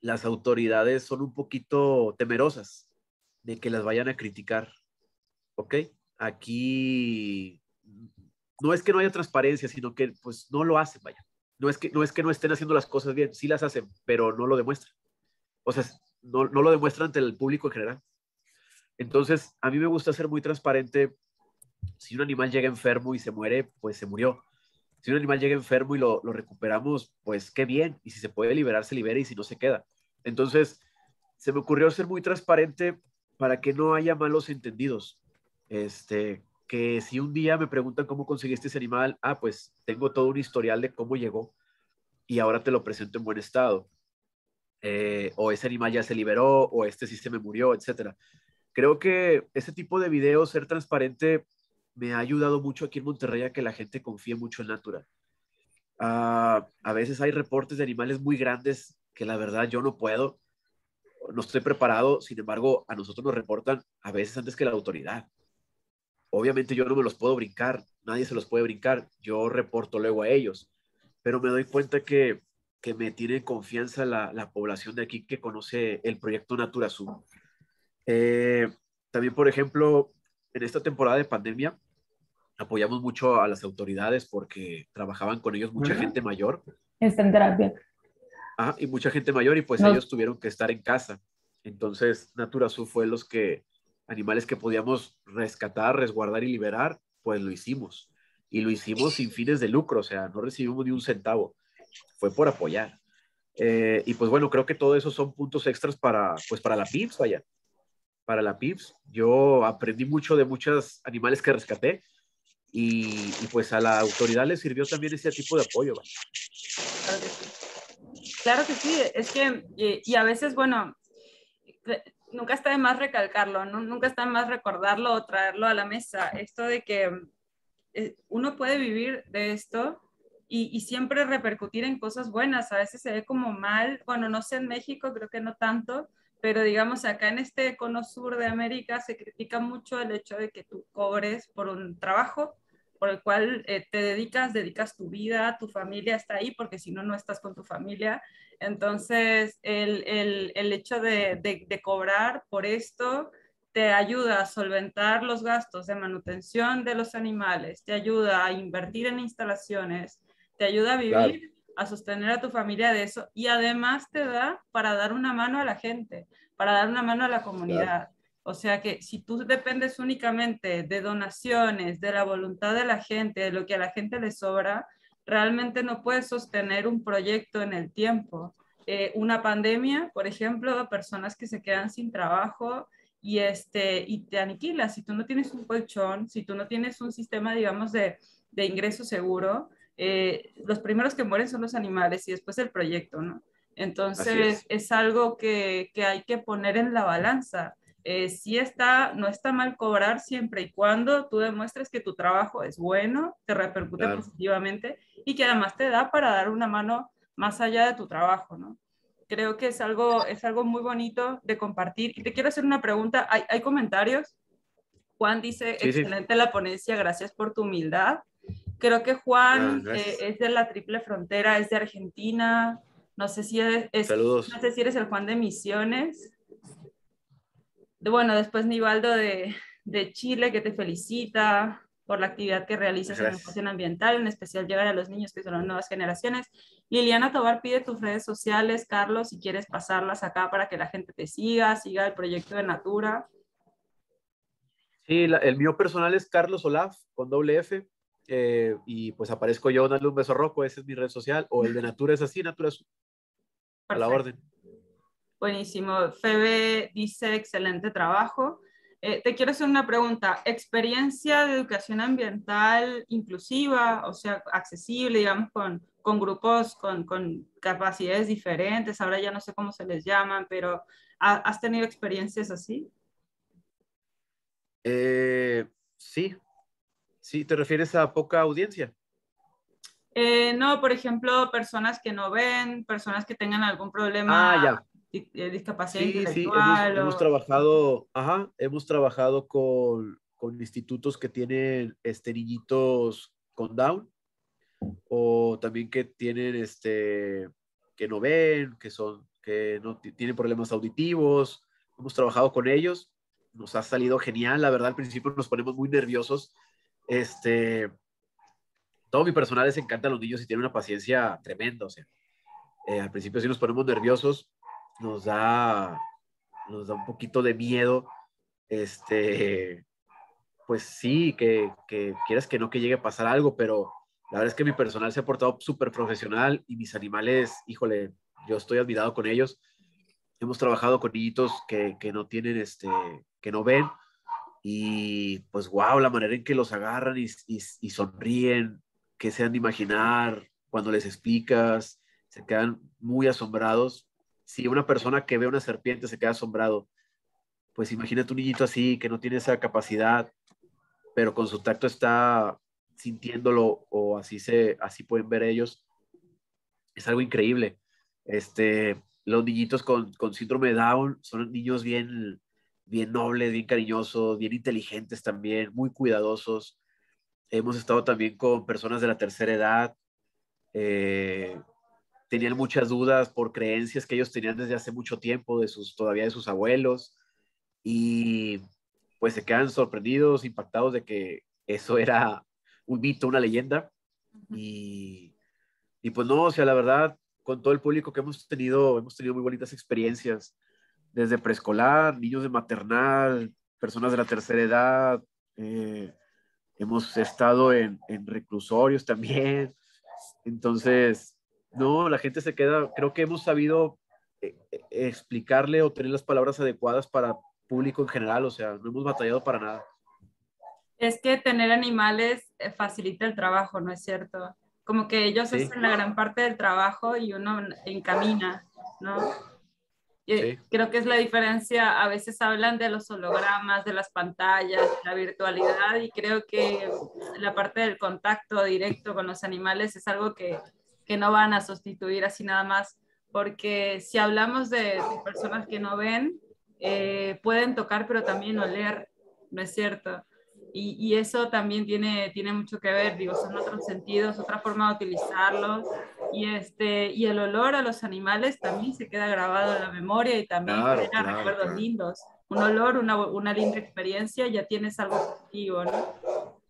las autoridades son un poquito temerosas de que las vayan a criticar. ¿Ok? Aquí no es que no haya transparencia, sino que pues no lo hacen, vaya. No es que no, es que no estén haciendo las cosas bien, sí las hacen, pero no lo demuestran. O sea, no, no lo demuestran ante el público en general. Entonces, a mí me gusta ser muy transparente. Si un animal llega enfermo y se muere, pues se murió. Si un animal llega enfermo y lo, recuperamos, pues qué bien. Y si se puede liberar, se libera y si no, se queda. Entonces, se me ocurrió ser muy transparente para que no haya malos entendidos. Este, que si un día me preguntan cómo conseguiste ese animal, ah, pues tengo todo un historial de cómo llegó y ahora te lo presento en buen estado. Eh, o ese animal ya se liberó, o este sí se me murió, etcétera. Creo que ese tipo de videos, ser transparente, me ha ayudado mucho aquí en Monterrey a que la gente confíe mucho en Natura. Ah, a veces hay reportes de animales muy grandes que la verdad yo no puedo, no estoy preparado, sin embargo, a nosotros nos reportan a veces antes que la autoridad. Obviamente yo no me los puedo brincar, nadie se los puede brincar, yo reporto luego a ellos, pero me doy cuenta que, que me tiene confianza la, la, población de aquí que conoce el proyecto Natura Sur. Eh, también, por ejemplo, en esta temporada de pandemia, apoyamos mucho a las autoridades porque trabajaban con ellos mucha gente mayor. Está en terapia. Ah, y mucha gente mayor y pues ellos tuvieron que estar en casa. Entonces, Natura fue los que, animales que podíamos rescatar, resguardar y liberar, pues lo hicimos. Y lo hicimos sin fines de lucro, o sea, no recibimos ni un centavo. Fue por apoyar. Eh, y pues bueno, creo que todo eso son puntos extras para, pues para la PIPS, vaya. Para la PIPS. Yo aprendí mucho de muchos animales que rescaté y, pues a la autoridad le sirvió también ese tipo de apoyo. Claro que sí. Claro que sí, es que, y, a veces, bueno, nunca está de más recalcarlo, nunca está de más recordarlo o traerlo a la mesa. Esto de que eh, uno puede vivir de esto y, y, siempre repercutir en cosas buenas. A veces se ve como mal, bueno, no sé en México, creo que no tanto, pero digamos acá en este cono sur de América se critica mucho el hecho de que tú cobres por un trabajo por el cual eh, te dedicas, dedicas tu vida, tu familia está ahí, porque si no, no estás con tu familia. Entonces, el, el, el hecho de, de, de, cobrar por esto te ayuda a solventar los gastos de manutención de los animales, te ayuda a invertir en instalaciones, te ayuda a vivir a sostener a tu familia de eso y además te da para dar una mano a la gente, para dar una mano a la comunidad. O sea que si tú dependes únicamente de donaciones, de la voluntad de la gente, de lo que a la gente le sobra, realmente no puedes sostener un proyecto en el tiempo. Eh, una pandemia, por ejemplo, personas que se quedan sin trabajo y, este, y te aniquilas. Si tú no tienes un colchón, si tú no tienes un sistema, digamos, de, de ingreso seguro, eh, los primeros que mueren son los animales y después el proyecto, ¿no? Entonces es. algo que, hay que poner en la balanza. Eh, si está, no está mal cobrar siempre y cuando tú demuestres que tu trabajo es bueno, te repercute positivamente y que además te da para dar una mano más allá de tu trabajo, ¿no? Creo que es algo, es algo muy bonito de compartir. Y te quiero hacer una pregunta. ¿Hay, comentarios? Juan dice, excelente la ponencia, gracias por tu humildad. Creo que Juan ah, eh, es de la triple frontera, es de Argentina. No sé si es, Saludos. No sé si eres el Juan de Misiones. De, bueno, después Nivaldo de, de, Chile, que te felicita por la actividad que realizas en educación ambiental, en especial llegar a los niños que son las nuevas generaciones. Liliana Tobar pide tus redes sociales, Carlos, si quieres pasarlas acá para que la gente te siga, siga el proyecto de Natura. Sí, el mío personal es Carlos Olaf, con doble F. Eh, y pues aparezco yo dándole un beso rojo, ese es mi red social, o el de Natura es así, Natura es a la orden. Buenísimo. Febe dice, excelente trabajo. Eh, te quiero hacer una pregunta. ¿Experiencia de educación ambiental inclusiva, o sea, accesible, digamos, con, con grupos con, con, capacidades diferentes? Ahora ya no sé cómo se les llaman, pero ¿has tenido experiencias así? Eh, sí, Sí, ¿te refieres a poca audiencia? Eh, no, por ejemplo, personas que no ven, personas que tengan algún problema ah, de eh, discapacidad sí, intelectual. Sí, hemos, trabajado, ajá, hemos trabajado con, con, institutos que tienen este, niñitos con Down o también que tienen este que no ven, que son que no tienen problemas auditivos. Hemos trabajado con ellos, nos ha salido genial, la verdad al principio nos ponemos muy nerviosos este, todo mi personal les encanta a los niños y tienen una paciencia tremenda. O sea, eh, al principio si nos ponemos nerviosos, nos da, nos da un poquito de miedo. Este, pues sí, que, que quieras que no que llegue a pasar algo, pero la verdad es que mi personal se ha portado súper profesional y mis animales, híjole, yo estoy admirado con ellos. Hemos trabajado con niñitos que, que no tienen, este, que no ven, y pues, wow, la manera en que los agarran y, sonríen, que se han de imaginar cuando les explicas, se quedan muy asombrados. Si una persona que ve una serpiente se queda asombrado, pues imagínate un niñito así que no tiene esa capacidad, pero con su tacto está sintiéndolo o así se así pueden ver ellos. Es algo increíble. Este, los niñitos con, con síndrome Down son niños bien bien nobles, bien cariñosos, bien inteligentes también, muy cuidadosos. Hemos estado también con personas de la tercera edad. Eh, tenían muchas dudas por creencias que ellos tenían desde hace mucho tiempo, de sus, todavía de sus abuelos, y pues se quedan sorprendidos, impactados de que eso era un mito, una leyenda. Y, y pues no, o sea, la verdad, con todo el público que hemos tenido, hemos tenido muy bonitas experiencias, desde preescolar, niños de maternal, personas de la tercera edad, eh, hemos estado en, en, reclusorios también. Entonces, no, la gente se queda, creo que hemos sabido eh, eh, explicarle o tener las palabras adecuadas para público en general, o sea, no hemos batallado para nada. Es que tener animales facilita el trabajo, ¿no es cierto? Como que ellos hacen la gran parte del trabajo y uno encamina, ¿no? Creo que es la diferencia, a veces hablan de los hologramas, de las pantallas, la virtualidad y creo que la parte del contacto directo con los animales es algo que, que no van a sustituir así nada más, porque si hablamos de, personas que no ven, eh, pueden tocar pero también oler, ¿no es cierto? Y, eso también tiene, tiene mucho que ver, digo, son otros sentidos, otra forma de utilizarlos. Y, este, y el olor a los animales también se queda grabado en la memoria y también tiene recuerdos lindos. Un olor, una, una, linda experiencia, ya tienes algo positivo, ¿no?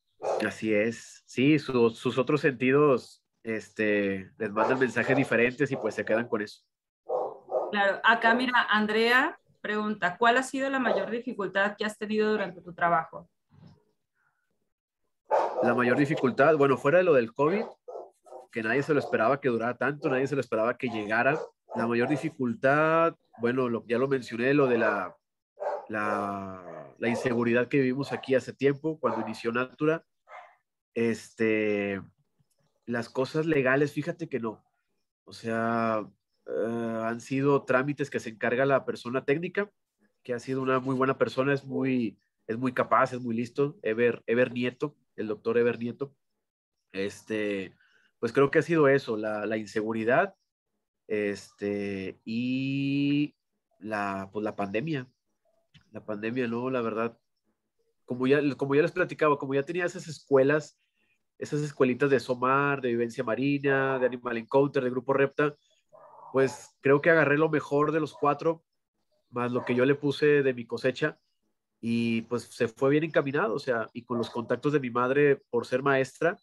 Así es. Sí, sus otros sentidos este, les mandan mensajes diferentes y pues se quedan con eso. Claro, acá mira, Andrea pregunta, ¿cuál ha sido la mayor dificultad que has tenido durante tu trabajo? La mayor dificultad, bueno, fuera de lo del COVID, que nadie se lo esperaba que durara tanto, nadie se lo esperaba que llegara. La mayor dificultad, bueno, ya lo mencioné, lo de la, la, inseguridad que vivimos aquí hace tiempo, cuando inició Natura. Este, las cosas legales, fíjate que no. O sea, eh, han sido trámites que se encarga la persona técnica, que ha sido una muy buena persona, es muy, es muy capaz, es muy listo, Ever, Ever Nieto el doctor Eber Nieto, este, pues creo que ha sido eso, la, inseguridad este, y la, pues la pandemia. La pandemia, ¿no? La verdad, como ya, como ya les platicaba, como ya tenía esas escuelas, esas escuelitas de SOMAR, de vivencia marina, de Animal Encounter, de Grupo Repta, pues creo que agarré lo mejor de los cuatro, más lo que yo le puse de mi cosecha, y pues se fue bien encaminado, o sea, y con los contactos de mi madre por ser maestra,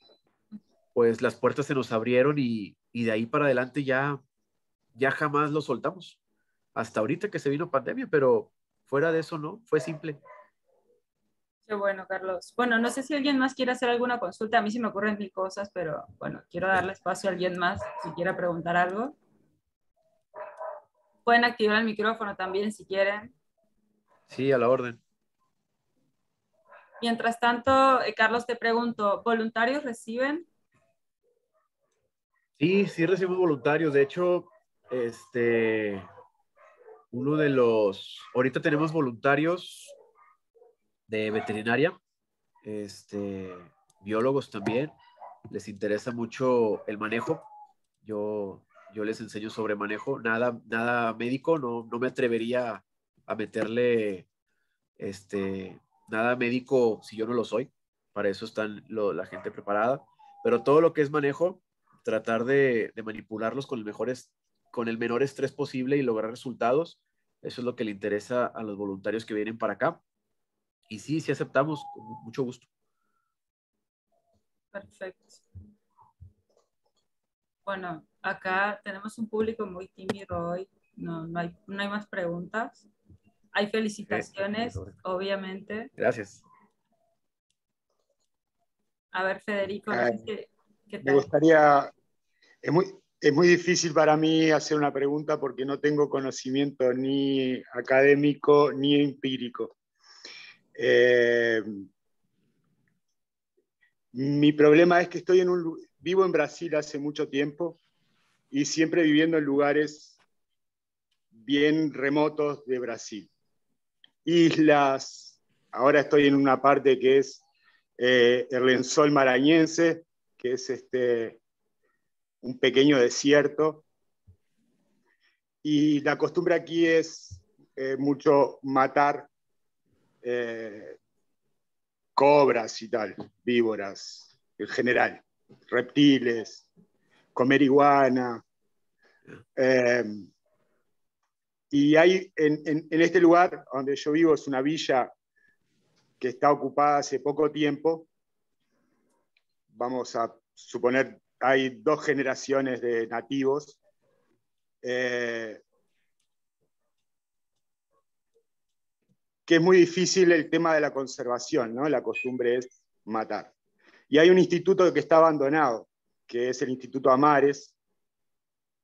pues las puertas se nos abrieron y, y de ahí para adelante ya, ya jamás lo soltamos. Hasta ahorita que se vino pandemia, pero fuera de eso no, fue simple. Qué bueno, Carlos. Bueno, no sé si alguien más quiere hacer alguna consulta. A mí sí me ocurren mil cosas, pero bueno, quiero darle espacio a alguien más si quiera preguntar algo. Pueden activar el micrófono también si quieren. Sí, a la orden. Mientras tanto, eh, Carlos, te pregunto, ¿voluntarios reciben? Sí, sí recibimos voluntarios. De hecho, este, uno de los, ahorita tenemos voluntarios de veterinaria, este, biólogos también. Les interesa mucho el manejo. Yo, yo les enseño sobre manejo. Nada, nada médico. No, no me atrevería a meterle, este, nada médico si yo no lo soy, para eso están la gente preparada, pero todo lo que es manejo, tratar de, manipularlos con el, mejores, con el menor estrés posible y lograr resultados, eso es lo que le interesa a los voluntarios que vienen para acá. Y sí, sí aceptamos, con mucho gusto. Perfecto. Bueno, acá tenemos un público muy tímido hoy. No, no, hay, no hay más preguntas. Hay felicitaciones, obviamente. Gracias. A ver, Federico, ¿qué, Me gustaría, es muy, es muy difícil para mí hacer una pregunta porque no tengo conocimiento ni académico ni empírico. Eh, mi problema es que estoy en un, vivo en Brasil hace mucho tiempo y siempre viviendo en lugares bien remotos de Brasil islas. Ahora estoy en una parte que es eh, el lenzol marañense, que es este, un pequeño desierto. Y la costumbre aquí es eh, mucho matar eh, cobras y tal, víboras en general, reptiles, comer iguana. Y hay en, este lugar donde yo vivo, es una villa que está ocupada hace poco tiempo, vamos a suponer, hay dos generaciones de nativos. Eh, que es muy difícil el tema de la conservación, ¿no? La costumbre es matar. Y hay un instituto que está abandonado, que es el Instituto Amares,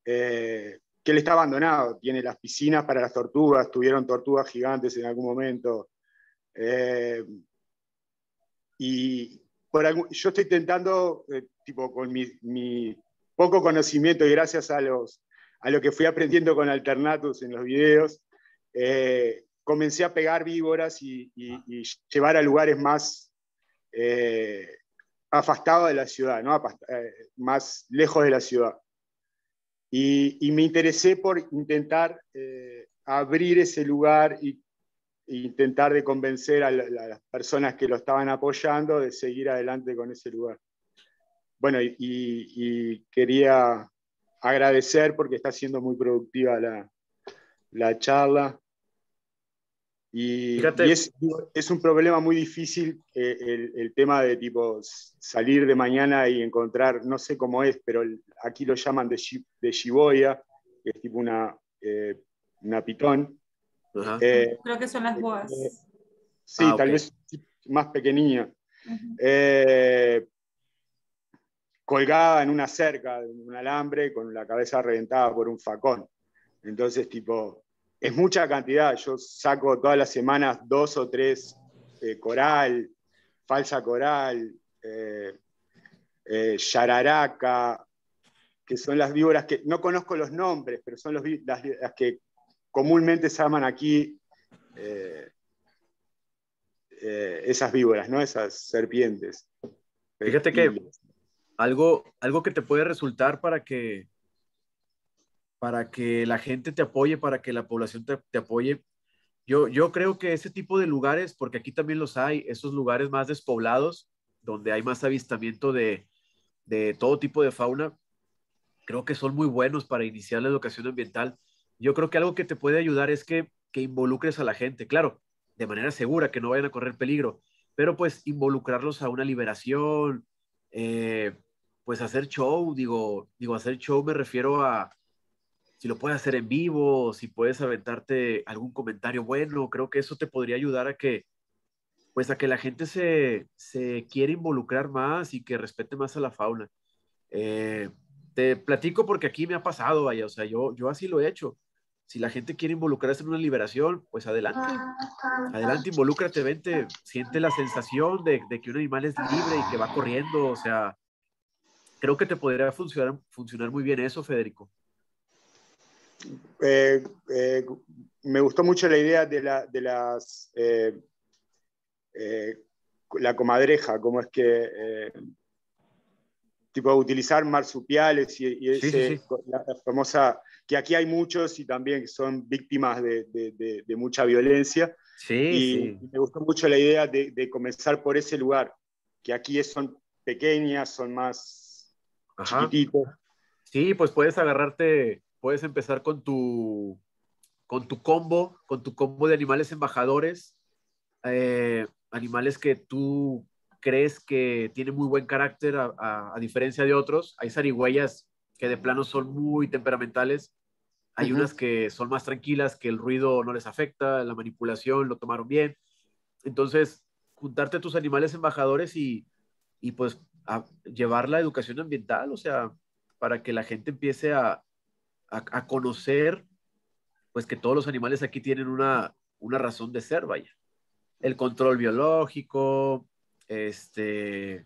eh, que él está abandonado, tiene las piscinas para las tortugas, tuvieron tortugas gigantes en algún momento. Eh, y yo estoy intentando, eh, tipo, con mi, poco conocimiento y gracias a, los, a lo que fui aprendiendo con Alternatus en los videos, comencé a pegar víboras y, llevar a lugares más afastados de la ciudad, ¿no? más lejos de la ciudad. Y, me interesé por intentar eh, abrir ese lugar e intentar de convencer a, las personas que lo estaban apoyando de seguir adelante con ese lugar. Bueno, y, quería agradecer porque está siendo muy productiva la, la charla. Y, es, es, un problema muy difícil eh, el, el, tema de tipo salir de mañana y encontrar, no sé cómo es, pero aquí lo llaman de, de Shiboya, que es tipo una, eh, una pitón. Eh, Creo que son las boas. sí, ah, tal vez más pequeñilla. colgada en una cerca, en un alambre, con la cabeza reventada por un facón. Entonces, tipo, es mucha cantidad. Yo saco todas las semanas dos o tres eh, coral, falsa coral, eh, eh, yararaca, que son las víboras que no conozco los nombres, pero son las, que comúnmente se llaman aquí esas víboras, ¿no? esas serpientes. Fíjate que algo, algo que te puede resultar para que para que la gente te apoye, para que la población te, apoye. Yo, yo creo que ese tipo de lugares, porque aquí también los hay, esos lugares más despoblados, donde hay más avistamiento de, de todo tipo de fauna, creo que son muy buenos para iniciar la educación ambiental. Yo creo que algo que te puede ayudar es que, que involucres a la gente, claro, de manera segura, que no vayan a correr peligro, pero pues involucrarlos a una liberación, eh, pues hacer show, digo, digo, hacer show me refiero a, si lo puedes hacer en vivo, si puedes aventarte algún comentario bueno, creo que eso te podría ayudar a que, pues a que la gente se, se quiera involucrar más y que respete más a la fauna. Eh, te platico porque aquí me ha pasado, vaya, o sea, yo, yo así lo he hecho. Si la gente quiere involucrarse en una liberación, pues adelante. Adelante, involúcrate, vente, siente la sensación de, de que un animal es libre y que va corriendo, o sea, creo que te podría funcionar, funcionar muy bien eso, Federico. Eh, eh, me gustó mucho la idea de, la, de las, eh, la comadreja, como es que, tipo, utilizar marsupiales y, La, famosa, que aquí hay muchos y también son víctimas de, de, mucha violencia. Sí, y me gustó mucho la idea de, comenzar por ese lugar, que aquí son pequeñas, son más chiquititos. Sí, pues puedes agarrarte puedes empezar con tu, con tu combo, con tu combo de animales embajadores, eh, animales que tú crees que tienen muy buen carácter a, diferencia de otros. Hay zarigüeyas que de plano son muy temperamentales. Hay unas que son más tranquilas, que el ruido no les afecta, la manipulación lo tomaron bien. Entonces, juntarte tus animales embajadores y, y pues a llevar la educación ambiental, o sea, para que la gente empiece a, a, conocer, pues que todos los animales aquí tienen una, una razón de ser, vaya. El control biológico, este,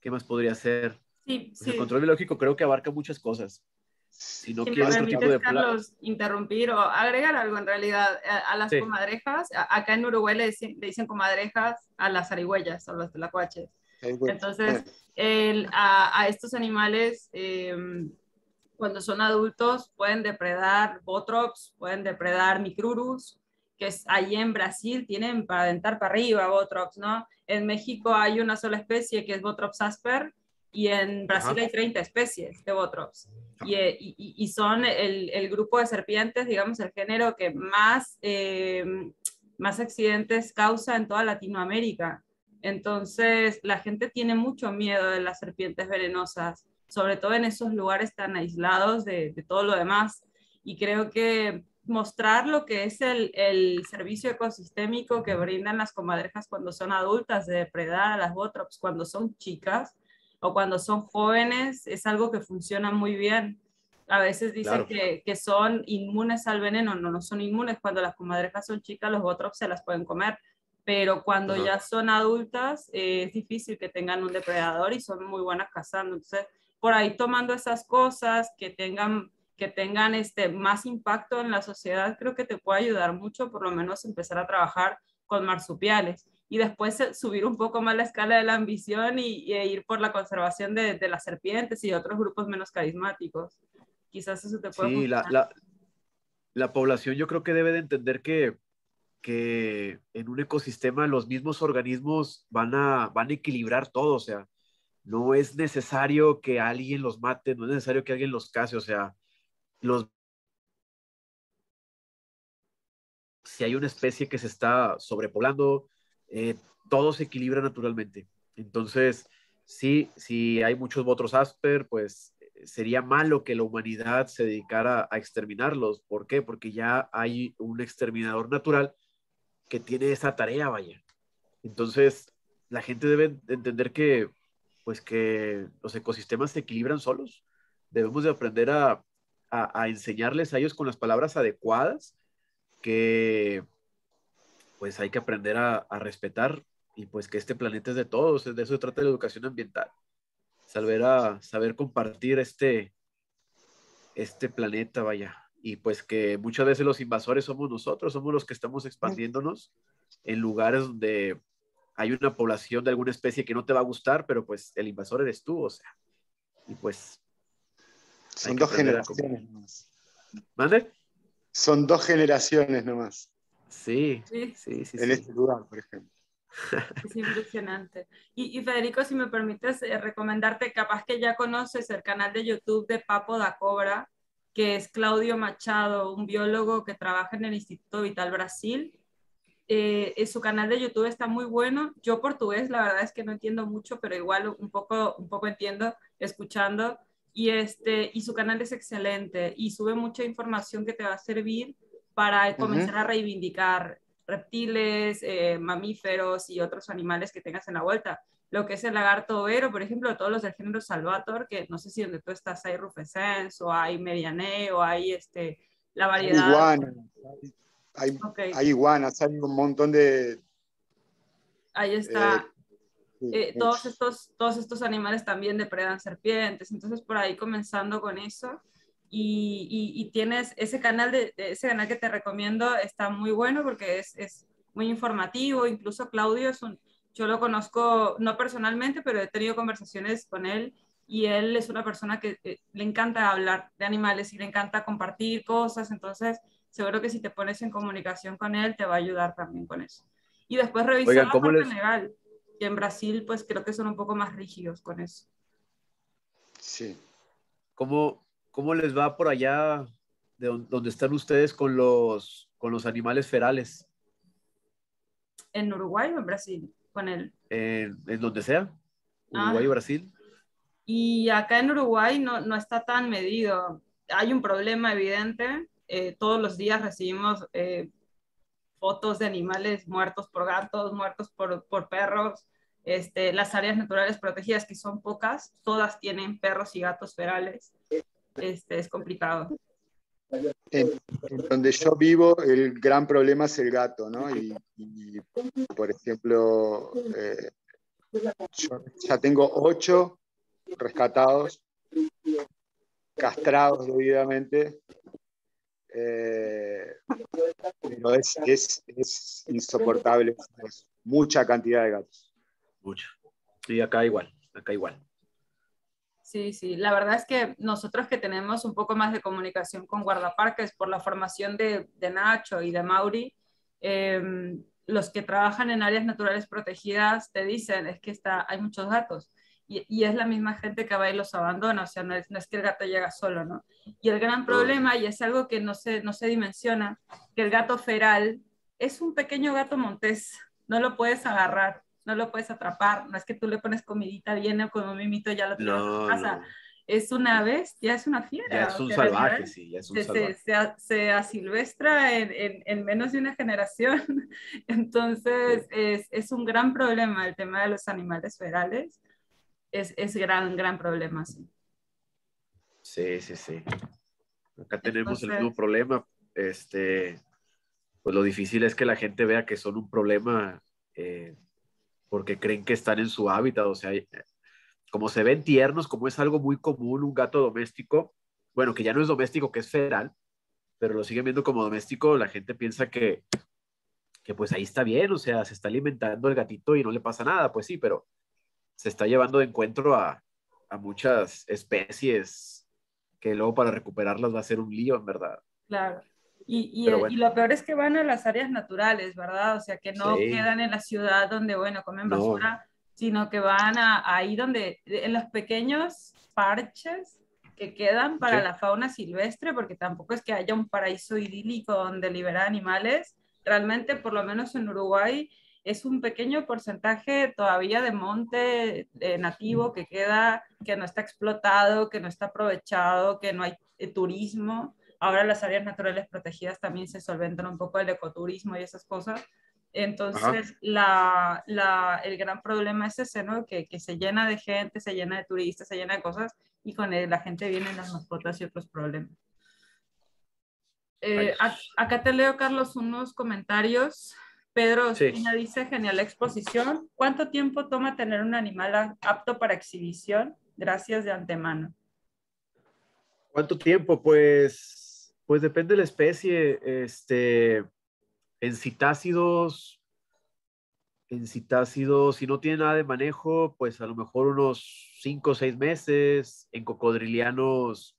¿qué más podría ser? Sí, pues El control biológico creo que abarca muchas cosas. Si no quieres de Carlos, interrumpir o agregar algo en realidad a, las comadrejas, acá en Uruguay le dicen, comadrejas a las zarigüeyas o los tlacuaches. Entonces, el, a, a, estos animales eh, cuando son adultos pueden depredar botrops, pueden depredar micrurus, que es ahí en Brasil tienen para adentar para arriba botrops, ¿no? En México hay una sola especie que es botrops asper y en Brasil hay 30 especies de botrops. Y, y, son el, el, grupo de serpientes, digamos, el género que más, eh, más accidentes causa en toda Latinoamérica. Entonces, la gente tiene mucho miedo de las serpientes venenosas, sobre todo en esos lugares tan aislados de, todo lo demás. Y creo que mostrar lo que es el, el, servicio ecosistémico que brindan las comadrejas cuando son adultas, de depredar a las botrops cuando son chicas o cuando son jóvenes, es algo que funciona muy bien. A veces dicen que, que, son inmunes al veneno, no, no son inmunes. Cuando las comadrejas son chicas, los botrops se las pueden comer pero cuando ya son adultas eh, es difícil que tengan un depredador y son muy buenas cazando. Entonces, por ahí tomando esas cosas que tengan, que tengan este, más impacto en la sociedad, creo que te puede ayudar mucho, por lo menos empezar a trabajar con marsupiales y después eh, subir un poco más la escala de la ambición y, ir por la conservación de, de, las serpientes y otros grupos menos carismáticos. Quizás eso te puede Sí, la, la, la población yo creo que debe de entender que que en un ecosistema los mismos organismos van a, van a equilibrar todo, o sea, no es necesario que alguien los mate, no es necesario que alguien los case, o sea, los... Si hay una especie que se está sobrepoblando, eh, todo se equilibra naturalmente. Entonces, sí, si hay muchos otros asper, pues sería malo que la humanidad se dedicara a exterminarlos. ¿Por qué? Porque ya hay un exterminador natural que tiene esa tarea, vaya. Entonces, la gente debe entender que, pues, que los ecosistemas se equilibran solos. Debemos de aprender a, a, enseñarles a ellos con las palabras adecuadas que, pues, hay que aprender a, a respetar y, pues, que este planeta es de todos. De eso se trata la educación ambiental. Saber, a, saber compartir este, este planeta, vaya y pues que muchas veces los invasores somos nosotros, somos los que estamos expandiéndonos en lugares donde hay una población de alguna especie que no te va a gustar, pero pues el invasor eres tú, o sea, y pues... Son dos generaciones nomás. ¿Mande? Son dos generaciones nomás. Sí, sí, sí. sí en este lugar, por ejemplo. Es impresionante. Y, y, Federico, si me permites eh, recomendarte, capaz que ya conoces el canal de YouTube de Papo da Cobra, que es Claudio Machado, un biólogo que trabaja en el Instituto Vital Brasil. Eh, su canal de YouTube está muy bueno. Yo portugués, la verdad es que no entiendo mucho, pero igual un poco, un poco entiendo escuchando. Y, este, y su canal es excelente y sube mucha información que te va a servir para comenzar a reivindicar reptiles, eh, mamíferos y otros animales que tengas en la vuelta lo que es el lagarto overo, por ejemplo, todos los del género Salvator, que no sé si donde tú estás hay Rufescens o hay Mediané o hay este, la variedad. Hay iguanas, hay, iguanas, hay un montón de... Ahí está. Eh, eh, todos, estos, todos estos animales también depredan serpientes, entonces por ahí comenzando con eso. Y, y, tienes ese canal, de, ese canal que te recomiendo, está muy bueno porque es, es muy informativo, incluso Claudio es un, yo lo conozco, no personalmente, pero he tenido conversaciones con él y él es una persona que eh, le encanta hablar de animales y le encanta compartir cosas, entonces seguro que si te pones en comunicación con él te va a ayudar también con eso. Y después revisar la parte legal, que en Brasil pues creo que son un poco más rígidos con eso. Sí. ¿Cómo, cómo les va por allá de donde están ustedes con los, con los animales ferales? ¿En Uruguay o en Brasil? con él? en donde sea, Uruguay ah. Brasil. Y acá en Uruguay no, no, está tan medido. Hay un problema evidente. Eh, todos los días recibimos eh, fotos de animales muertos por gatos, muertos por, por perros. Este, las áreas naturales protegidas, que son pocas, todas tienen perros y gatos ferales. Este, es complicado. En, donde yo vivo, el gran problema es el gato, ¿no? Y, por ejemplo, eh, yo ya tengo ocho rescatados, castrados debidamente, eh, pero es, es, es insoportable, es mucha cantidad de gatos. Mucha. Y acá igual, acá igual. Sí, sí, la verdad es que nosotros que tenemos un poco más de comunicación con guardaparques por la formación de, Nacho y de Mauri, em, los que trabajan en áreas naturales protegidas te dicen es que está, hay muchos gatos y, es la misma gente que va y los abandona, o sea, no es, no es, que el gato llega solo, ¿no? Y el gran problema, y es algo que no se, no se dimensiona, que el gato feral es un pequeño gato montés, no lo puedes agarrar no lo puedes atrapar, no es que tú le pones comidita, viene o con un mimito ya lo tienes en casa. Es una bestia, es una fiera. Ya es un salvaje, sí, ya es un se, salvaje. Se, se, asilvestra en, en, en, menos de una generación. Entonces, es, es, un gran problema el tema de los animales ferales. Es, es gran, gran problema, sí. Sí, sí, sí. Acá tenemos el mismo problema. Este, pues lo difícil es que la gente vea que son un problema eh, porque creen que están en su hábitat. O sea, como se ven tiernos, como es algo muy común, un gato doméstico, bueno, que ya no es doméstico, que es feral, pero lo siguen viendo como doméstico, la gente piensa que, que pues ahí está bien, o sea, se está alimentando el gatito y no le pasa nada, pues sí, pero se está llevando de encuentro a, a muchas especies que luego para recuperarlas va a ser un lío, en verdad. Claro. Y, y, y, lo peor es que van a las áreas naturales, ¿verdad? O sea, que no sí. quedan en la ciudad donde, bueno, comen basura, no. sino que van a, ahí donde, en los pequeños parches que quedan para sí. la fauna silvestre, porque tampoco es que haya un paraíso idílico donde liberar animales. Realmente, por lo menos en Uruguay, es un pequeño porcentaje todavía de monte eh, nativo que queda, que no está explotado, que no está aprovechado, que no hay eh, turismo. Ahora las áreas naturales protegidas también se solventan un poco el ecoturismo y esas cosas. Entonces, la, la, el gran problema es ese, ¿no? Que, que, se llena de gente, se llena de turistas, se llena de cosas y con la gente vienen las mascotas y otros problemas. Eh, a, acá te leo, Carlos, unos comentarios. Pedro sí. dice, genial exposición. ¿Cuánto tiempo toma tener un animal apto para exhibición? Gracias de antemano. ¿Cuánto tiempo? Pues, pues depende de la especie. Este, en citácidos, en citácidos, si no tiene nada de manejo, pues a lo mejor unos cinco o seis meses. En cocodrilianos,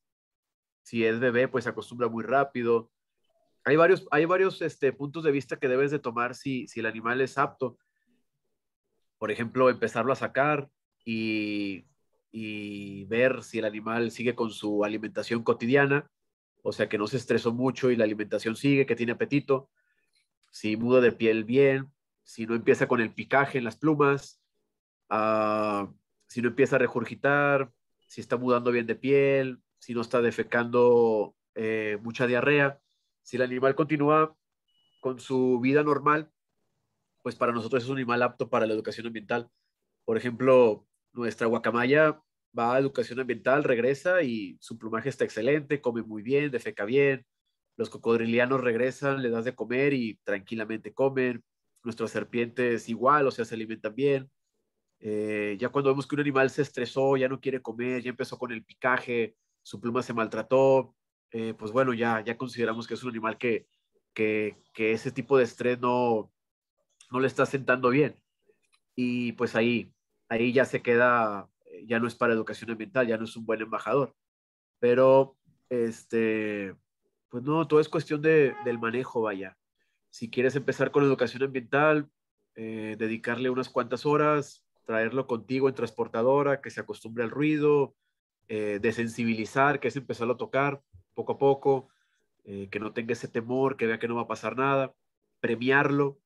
si es bebé, pues se acostumbra muy rápido hay varios, hay varios este, puntos de vista que debes de tomar si, si el animal es apto. Por ejemplo, empezarlo a sacar y, y ver si el animal sigue con su alimentación cotidiana, o sea, que no se estresó mucho y la alimentación sigue, que tiene apetito, si muda de piel bien, si no empieza con el picaje en las plumas, uh, si no empieza a regurgitar, si está mudando bien de piel, si no está defecando eh, mucha diarrea. Si el animal continúa con su vida normal, pues para nosotros es un animal apto para la educación ambiental. Por ejemplo, nuestra guacamaya va a educación ambiental, regresa y su plumaje está excelente, come muy bien, defeca bien. Los cocodrilianos regresan, le das de comer y tranquilamente comen. Nuestras serpientes igual, o sea, se alimentan bien. Eh, ya cuando vemos que un animal se estresó, ya no quiere comer, ya empezó con el picaje, su pluma se maltrató, eh, pues bueno, ya, ya consideramos que es un animal que, que, ese tipo de estrés no, no le está sentando bien. Y pues ahí, ahí ya se queda, eh, ya no es para educación ambiental, ya no es un buen embajador. Pero, este, pues no, todo es cuestión de, del manejo, vaya. Si quieres empezar con educación ambiental, eh, dedicarle unas cuantas horas, traerlo contigo en transportadora, que se acostumbre al ruido, desensibilizar, que es empezarlo a tocar poco a poco, eh, que no tenga ese temor, que vea que no va a pasar nada, premiarlo,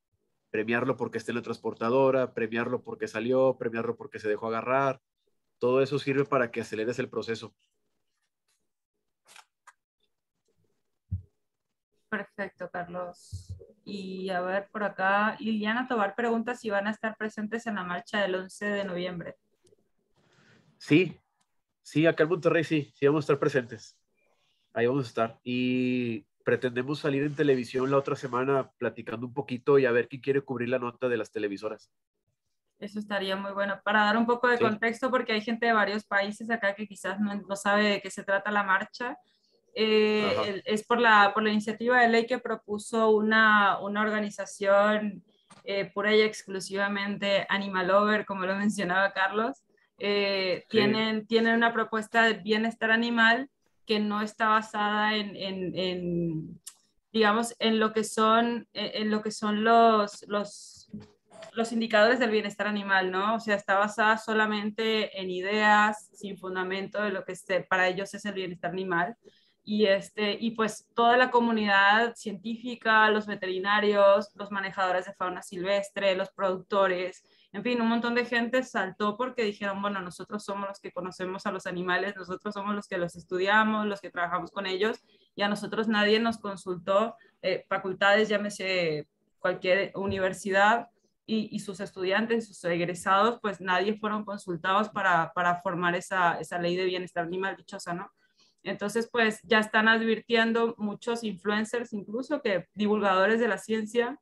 premiarlo porque esté en la transportadora, premiarlo porque salió, premiarlo porque se dejó agarrar. Todo eso sirve para que aceleres el proceso. Perfecto, Carlos. Y a ver, por acá, Liliana Tobar pregunta si van a estar presentes en la marcha del 11 de noviembre. Sí, sí, acá en Monterrey sí, sí vamos a estar presentes ahí vamos a estar. Y pretendemos salir en televisión la otra semana platicando un poquito y a ver quién quiere cubrir la nota de las televisoras. Eso estaría muy bueno. Para dar un poco de sí. contexto, porque hay gente de varios países acá que quizás no, no sabe de qué se trata la marcha. Eh, es por la, por la iniciativa de ley que propuso una, una organización eh, pura y exclusivamente Animal Over, como lo mencionaba Carlos. Eh, sí. tienen, tienen una propuesta de bienestar animal que no está basada en, digamos, en lo que son, en lo que son los, los, indicadores del bienestar animal, ¿no? O sea, está basada solamente en ideas sin fundamento de lo que esté, para ellos es el bienestar animal. Y, este, y pues toda la comunidad científica, los veterinarios, los manejadores de fauna silvestre, los productores, en fin, un montón de gente saltó porque dijeron, bueno, nosotros somos los que conocemos a los animales, nosotros somos los que los estudiamos, los que trabajamos con ellos, y a nosotros nadie nos consultó, eh, facultades, llámese cualquier universidad, y, sus estudiantes, sus egresados, pues nadie fueron consultados para, para formar esa, esa ley de bienestar animal dichosa, ¿no? Entonces, pues ya están advirtiendo muchos influencers, incluso que divulgadores de la ciencia,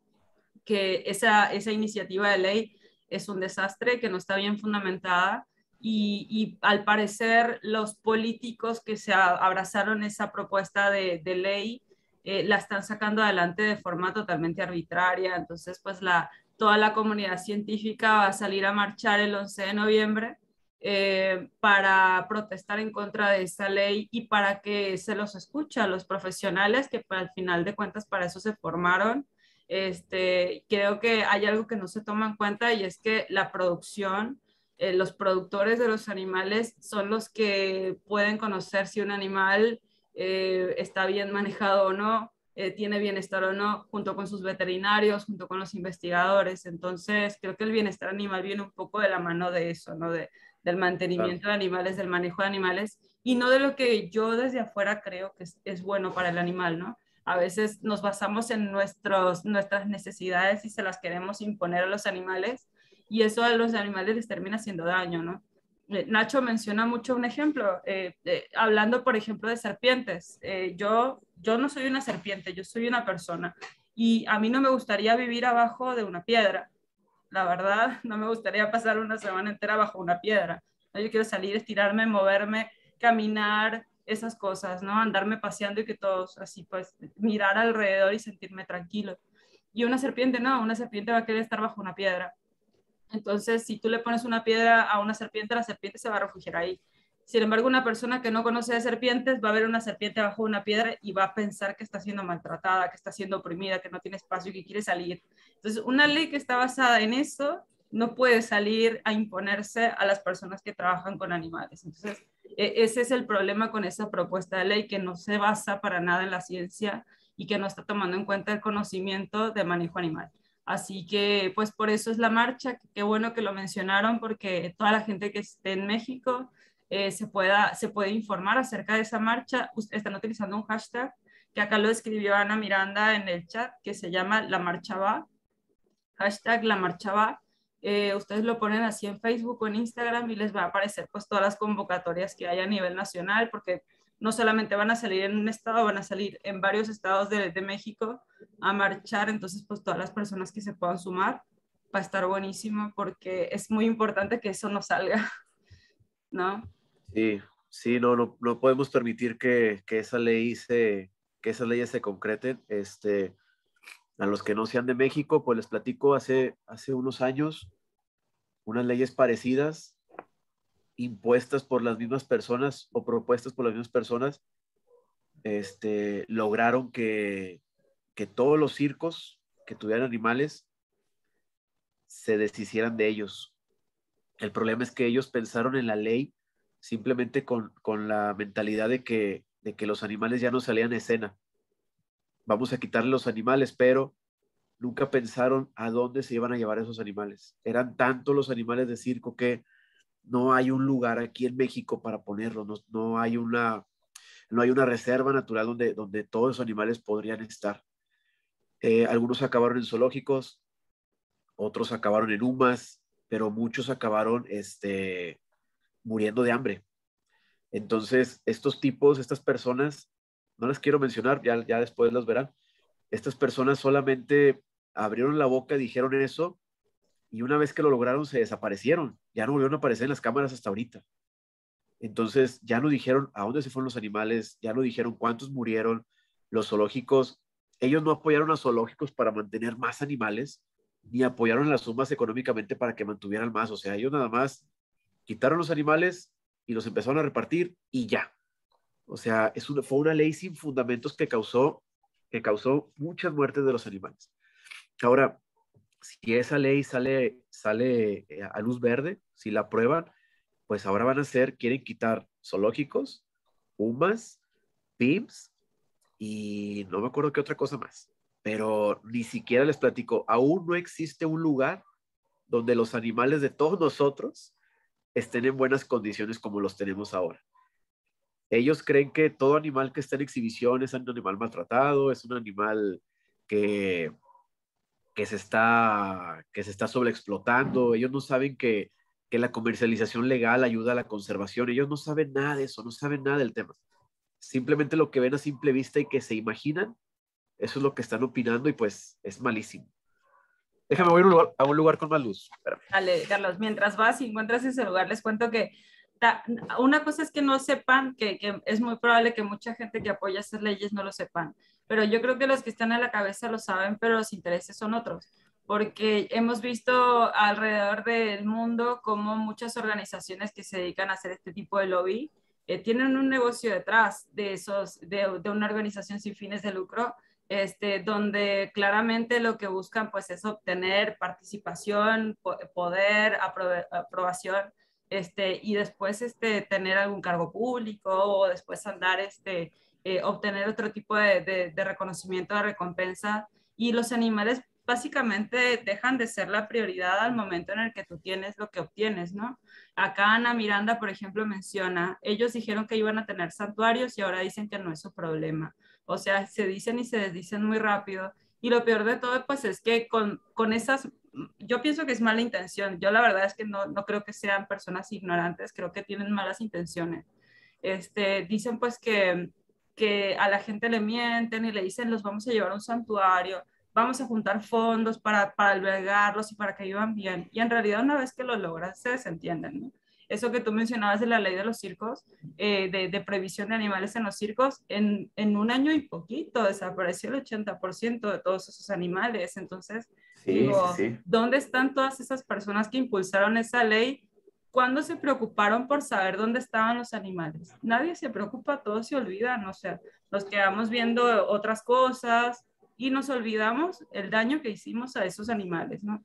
que esa, esa iniciativa de ley es un desastre, que no está bien fundamentada. Y, y al parecer los políticos que se abrazaron esa propuesta de, de ley eh, la están sacando adelante de forma totalmente arbitraria. Entonces, pues la, toda la comunidad científica va a salir a marchar el 11 de noviembre eh, para protestar en contra de esta ley y para que se los escuche a los profesionales que al final de cuentas para eso se formaron. Este, creo que hay algo que no se toma en cuenta y es que la producción, eh, los productores de los animales son los que pueden conocer si un animal eh, está bien manejado o no, tiene bienestar o no, junto con sus veterinarios, junto con los investigadores. Entonces, creo que el bienestar animal viene un poco de la mano de eso, ¿no? De, del mantenimiento de animales, del manejo de animales, y no de lo que yo desde afuera creo que es, bueno para el animal, ¿no? A veces nos basamos en nuestros, nuestras necesidades y se las queremos imponer a los animales, y eso a los animales les termina haciendo daño, ¿no? Eh, Nacho menciona mucho un ejemplo, eh, hablando, por ejemplo, de serpientes. Eh, yo, yo no soy una serpiente, yo soy una persona y a mí no me gustaría vivir abajo de una piedra la verdad, no me gustaría pasar una semana entera bajo una piedra. Yo quiero salir, estirarme, moverme, caminar, esas cosas, ¿no? Andarme paseando y que todos así, pues, mirar alrededor y sentirme tranquilo. Y una serpiente, no, una serpiente va a querer estar bajo una piedra. Entonces, si tú le pones una piedra a una serpiente, la serpiente se va a refugiar ahí. Sin embargo, una persona que no conoce de serpientes va a ver una serpiente bajo una piedra y va a pensar que está siendo maltratada, que está siendo oprimida, que no tiene espacio y que quiere salir. Entonces, una ley que está basada en eso no puede salir a imponerse a las personas que trabajan con animales. Entonces, ese es el problema con esa propuesta de ley que no se basa para nada en la ciencia y que no está tomando en cuenta el conocimiento de manejo animal. Así que, pues por eso es la marcha. Qué bueno que lo mencionaron porque toda la gente que esté en México eh, se, pueda, se puede informar acerca de esa marcha. Están utilizando un hashtag que acá lo escribió Ana Miranda en el chat, que se llama La Marcha Va. Hashtag La Marcha Va. Eh, ustedes lo ponen así en Facebook o en Instagram y les va a aparecer pues todas las convocatorias que hay a nivel nacional, porque no solamente van a salir en un estado, van a salir en varios estados de, de México a marchar, entonces pues todas las personas que se puedan sumar va a estar buenísimo porque es muy importante que eso no salga, ¿no? Sí, sí, no, no, no podemos permitir que, que, esa ley se, que esas leyes se concreten. Este, a los que no sean de México, pues les platico hace, hace unos años unas leyes parecidas impuestas por las mismas personas o propuestas por las mismas personas, este, lograron que, que todos los circos que tuvieran animales se deshicieran de ellos. El problema es que ellos pensaron en la ley simplemente con, la mentalidad de que, de que los animales ya no salían de escena. Vamos a quitarle los animales, pero nunca pensaron a dónde se iban a llevar esos animales. Eran tantos los animales de circo que no hay un lugar aquí en México para ponerlos, no, hay, una, no hay una reserva natural donde, donde todos los animales podrían estar. Eh, algunos acabaron en zoológicos, otros acabaron en UMAS, pero muchos acabaron este, muriendo de hambre. Entonces, estos tipos, estas personas, no las quiero mencionar, ya, ya después las verán, estas personas solamente abrieron la boca, dijeron eso, y una vez que lo lograron se desaparecieron, ya no volvieron a aparecer en las cámaras hasta ahorita. Entonces, ya no dijeron a dónde se fueron los animales, ya no dijeron cuántos murieron, los zoológicos, ellos no apoyaron a zoológicos para mantener más animales, ni apoyaron las sumas económicamente para que mantuvieran más, o sea, ellos nada más quitaron los animales y los empezaron a repartir y ya. O sea, es una, fue una ley sin fundamentos que causó, que causó muchas muertes de los animales. Ahora, si esa ley sale, sale eh, a luz verde, si la aprueban, pues ahora van a ser, quieren quitar zoológicos, UMAS, PIMS y no me acuerdo qué otra cosa más. Pero ni siquiera les platico, aún no existe un lugar donde los animales de todos nosotros estén en buenas condiciones como los tenemos ahora. Ellos creen que todo animal que está en exhibición es un animal maltratado, es un animal que, que, se, está, que se está sobreexplotando. Ellos no saben que, que la comercialización legal ayuda a la conservación. Ellos no saben nada de eso, no saben nada del tema. Simplemente lo que ven a simple vista y que se imaginan, eso es lo que están opinando y pues es malísimo. Déjame voy a un lugar, a un lugar con más luz. Dale, Carlos, mientras vas y encuentras ese lugar, les cuento que una cosa es que no sepan, que, que, es muy probable que mucha gente que apoya esas leyes no lo sepan, pero yo creo que los que están en la cabeza lo saben, pero los intereses son otros, porque hemos visto alrededor del mundo como muchas organizaciones que se dedican a hacer este tipo de lobby eh, tienen un negocio detrás de, esos, de una organización sin fines de lucro este, donde claramente lo que buscan pues es obtener participación, poder, aprobación, este, y después este, tener algún cargo público o después andar, este, eh, obtener otro tipo de, reconocimiento, de recompensa. Y los animales básicamente dejan de ser la prioridad al momento en el que tú tienes lo que obtienes, ¿no? Acá Ana Miranda, por ejemplo, menciona, ellos dijeron que iban a tener santuarios y ahora dicen que no es su problema. O sea, se dicen y se desdicen muy rápido. Y lo peor de todo, pues es que con, con esas, yo pienso que es mala intención. Yo la verdad es que no, no creo que sean personas ignorantes, creo que tienen malas intenciones. Este, dicen pues que, que a la gente le mienten y le dicen los vamos a llevar a un santuario, vamos a juntar fondos para, para albergarlos y para que vivan bien. Y en realidad una vez que lo logran se desentienden. ¿no? eso que tú mencionabas de la ley de los circos, eh, de, de, previsión de animales en los circos, en, en, un año y poquito desapareció el 80% de todos esos animales. Entonces, digo, ¿dónde están todas esas personas que impulsaron esa ley? ¿Cuándo se preocuparon por saber dónde estaban los animales? Nadie se preocupa, todos se olvidan, o sea, nos quedamos viendo otras cosas y nos olvidamos el daño que hicimos a esos animales, ¿no?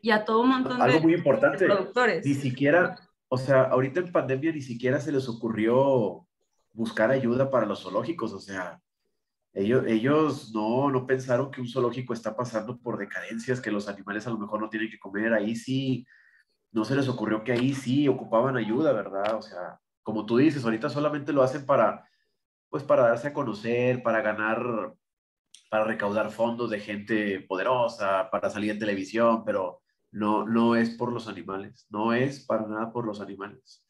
Y a todo un montón Algo de, muy importante, de productores. Ni siquiera, o sea, ahorita en pandemia ni siquiera se les ocurrió buscar ayuda para los zoológicos, o sea, ellos, ellos no, no pensaron que un zoológico está pasando por decadencias, que los animales a lo mejor no tienen que comer, ahí sí, no se les ocurrió que ahí sí ocupaban ayuda, ¿verdad? O sea, como tú dices, ahorita solamente lo hacen para, pues para darse a conocer, para ganar, para recaudar fondos de gente poderosa, para salir en televisión, pero no, no es por los animales, no es para nada por los animales.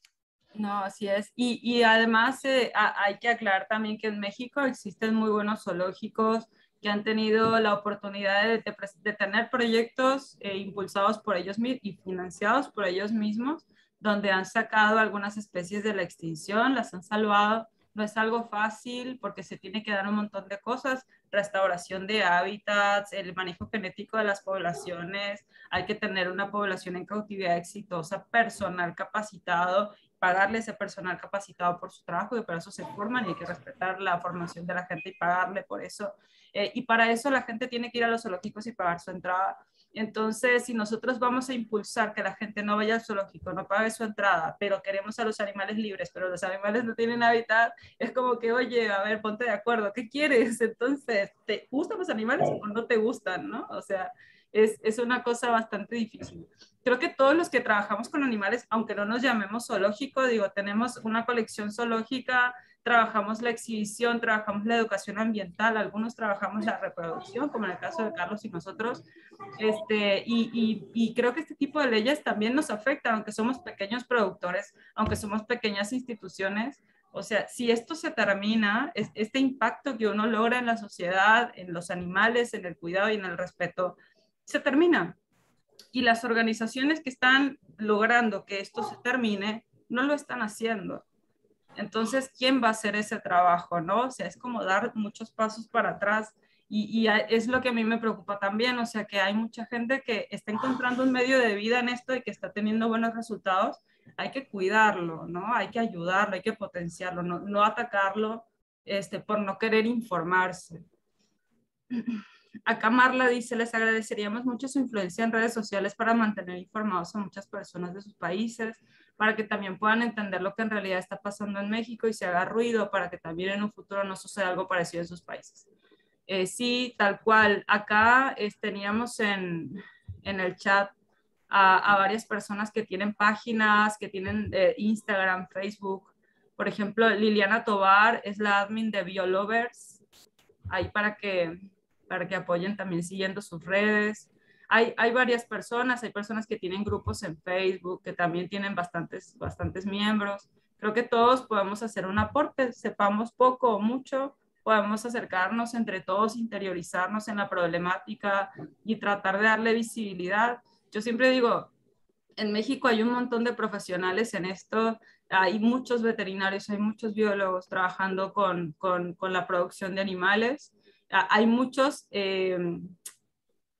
No, así es. Y, y además eh, hay que aclarar también que en México existen muy buenos zoológicos que han tenido la oportunidad de, tener proyectos eh, impulsados por ellos y financiados por ellos mismos, donde han sacado algunas especies de la extinción, las han salvado. No es algo fácil porque se tiene que dar un montón de cosas, restauración de hábitats, el manejo genético de las poblaciones, hay que tener una población en cautividad exitosa, personal capacitado, pagarle a ese personal capacitado por su trabajo y para eso se forman y hay que respetar la formación de la gente y pagarle por eso. Eh, y para eso la gente tiene que ir a los zoológicos y pagar su entrada entonces, si nosotros vamos a impulsar que la gente no vaya al zoológico, no pague su entrada, pero queremos a los animales libres, pero los animales no tienen hábitat, es como que, oye, a ver, ponte de acuerdo, ¿qué quieres? Entonces, ¿te gustan los animales o no te gustan, no? O sea, es, es una cosa bastante difícil. Creo que todos los que trabajamos con animales, aunque no nos llamemos zoológico, digo, tenemos una colección zoológica trabajamos la exhibición, trabajamos la educación ambiental, algunos trabajamos la reproducción, como en el caso de Carlos y nosotros, este, y, y, creo que este tipo de leyes también nos afectan, aunque somos pequeños productores, aunque somos pequeñas instituciones, o sea, si esto se termina, es, este impacto que uno logra en la sociedad, en los animales, en el cuidado y en el respeto, se termina. Y las organizaciones que están logrando que esto se termine, no lo están haciendo. Entonces, ¿quién va a hacer ese trabajo? ¿no? O sea, es como dar muchos pasos para atrás y, es lo que a mí me preocupa también, o sea, que hay mucha gente que está encontrando un medio de vida en esto y que está teniendo buenos resultados. Hay que cuidarlo, ¿no? Hay que ayudarlo, hay que potenciarlo, no, no atacarlo este, por no querer informarse. Acá Marla dice, les agradeceríamos mucho su influencia en redes sociales para mantener informados a muchas personas de sus países para que también puedan entender lo que en realidad está pasando en México y se haga ruido para que también en un futuro no suceda algo parecido en sus países. Eh, sí, tal cual. Acá teníamos en, en, el chat a, varias personas que tienen páginas, que tienen eh, Instagram, Facebook. Por ejemplo, Liliana Tobar es la admin de BioLovers, ahí para que, para que apoyen también siguiendo sus redes. Hay, hay, varias personas, hay personas que tienen grupos en Facebook, que también tienen bastantes, bastantes miembros. Creo que todos podemos hacer un aporte, sepamos poco o mucho, podemos acercarnos entre todos, interiorizarnos en la problemática y tratar de darle visibilidad yo siempre digo, en México hay un montón de profesionales en esto, hay muchos veterinarios, hay muchos biólogos trabajando con, con, con la producción de animales, hay muchos eh,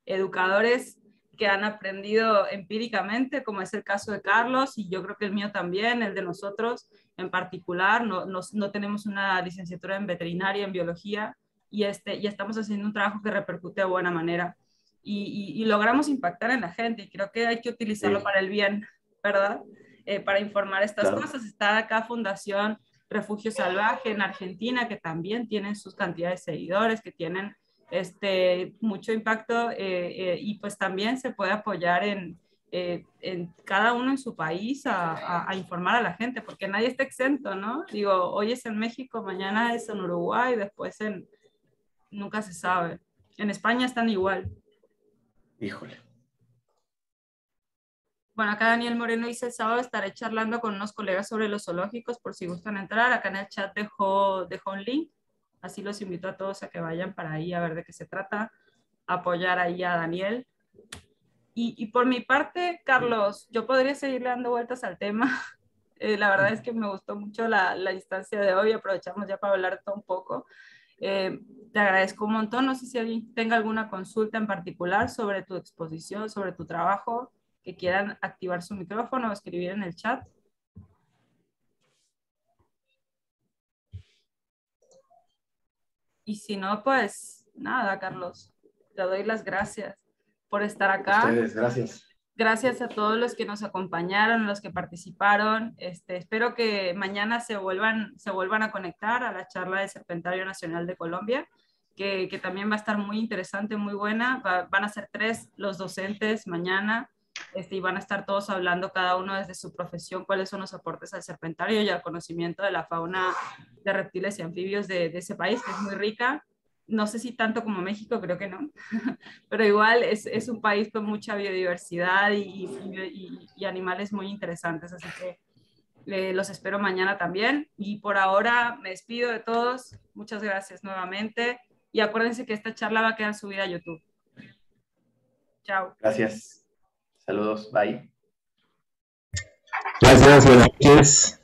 educadores que han aprendido empíricamente, como es el caso de Carlos, y yo creo que el mío también, el de nosotros en particular, no, no tenemos una licenciatura en veterinaria, en biología, y, este, y estamos haciendo un trabajo que repercute de buena manera y, logramos impactar en la gente y creo que hay que utilizarlo para el bien, ¿verdad? Eh, para informar estas cosas. Está acá Fundación Refugio Salvaje en Argentina, que también tienen sus cantidades de seguidores, que tienen este, mucho impacto eh, eh, y pues también se puede apoyar en, en cada uno en su país a, a, informar a la gente, porque nadie está exento, ¿no? Digo, hoy es en México, mañana es en Uruguay, después en... nunca se sabe. En España están igual. Híjole. Bueno, acá Daniel Moreno dice el sábado estaré charlando con unos colegas sobre los zoológicos por si gustan entrar. Acá en el chat dejó, dejó un link. Así los invito a todos a que vayan para ahí a ver de qué se trata. Apoyar ahí a Daniel. Y, por mi parte, Carlos, yo podría seguirle dando vueltas al tema. Eh, la verdad es que me gustó mucho la, la instancia de hoy. Aprovechamos ya para hablar todo un poco. Eh, te agradezco un montón. No sé si alguien tenga alguna consulta en particular sobre tu exposición, sobre tu trabajo, que quieran activar su micrófono o escribir en el chat. Y si no, pues nada, Carlos, te doy las gracias por estar acá. Ustedes, gracias. Gracias a todos los que nos acompañaron, los que participaron. Este, espero que mañana se vuelvan, se vuelvan a conectar a la charla del Serpentario Nacional de Colombia, que, que también va a estar muy interesante, muy buena. van a ser tres los docentes mañana este, y van a estar todos hablando cada uno desde su profesión cuáles son los aportes al serpentario y al conocimiento de la fauna de reptiles y anfibios de, ese país, que es muy rica no sé si tanto como México, creo que no, pero igual es, es un país con mucha biodiversidad y, y, animales muy interesantes, así que los espero mañana también. Y por ahora me despido de todos, muchas gracias nuevamente y acuérdense que esta charla va a quedar subida a YouTube. Chao. Gracias. Saludos. Bye. Gracias, buenas noches.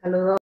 Saludos.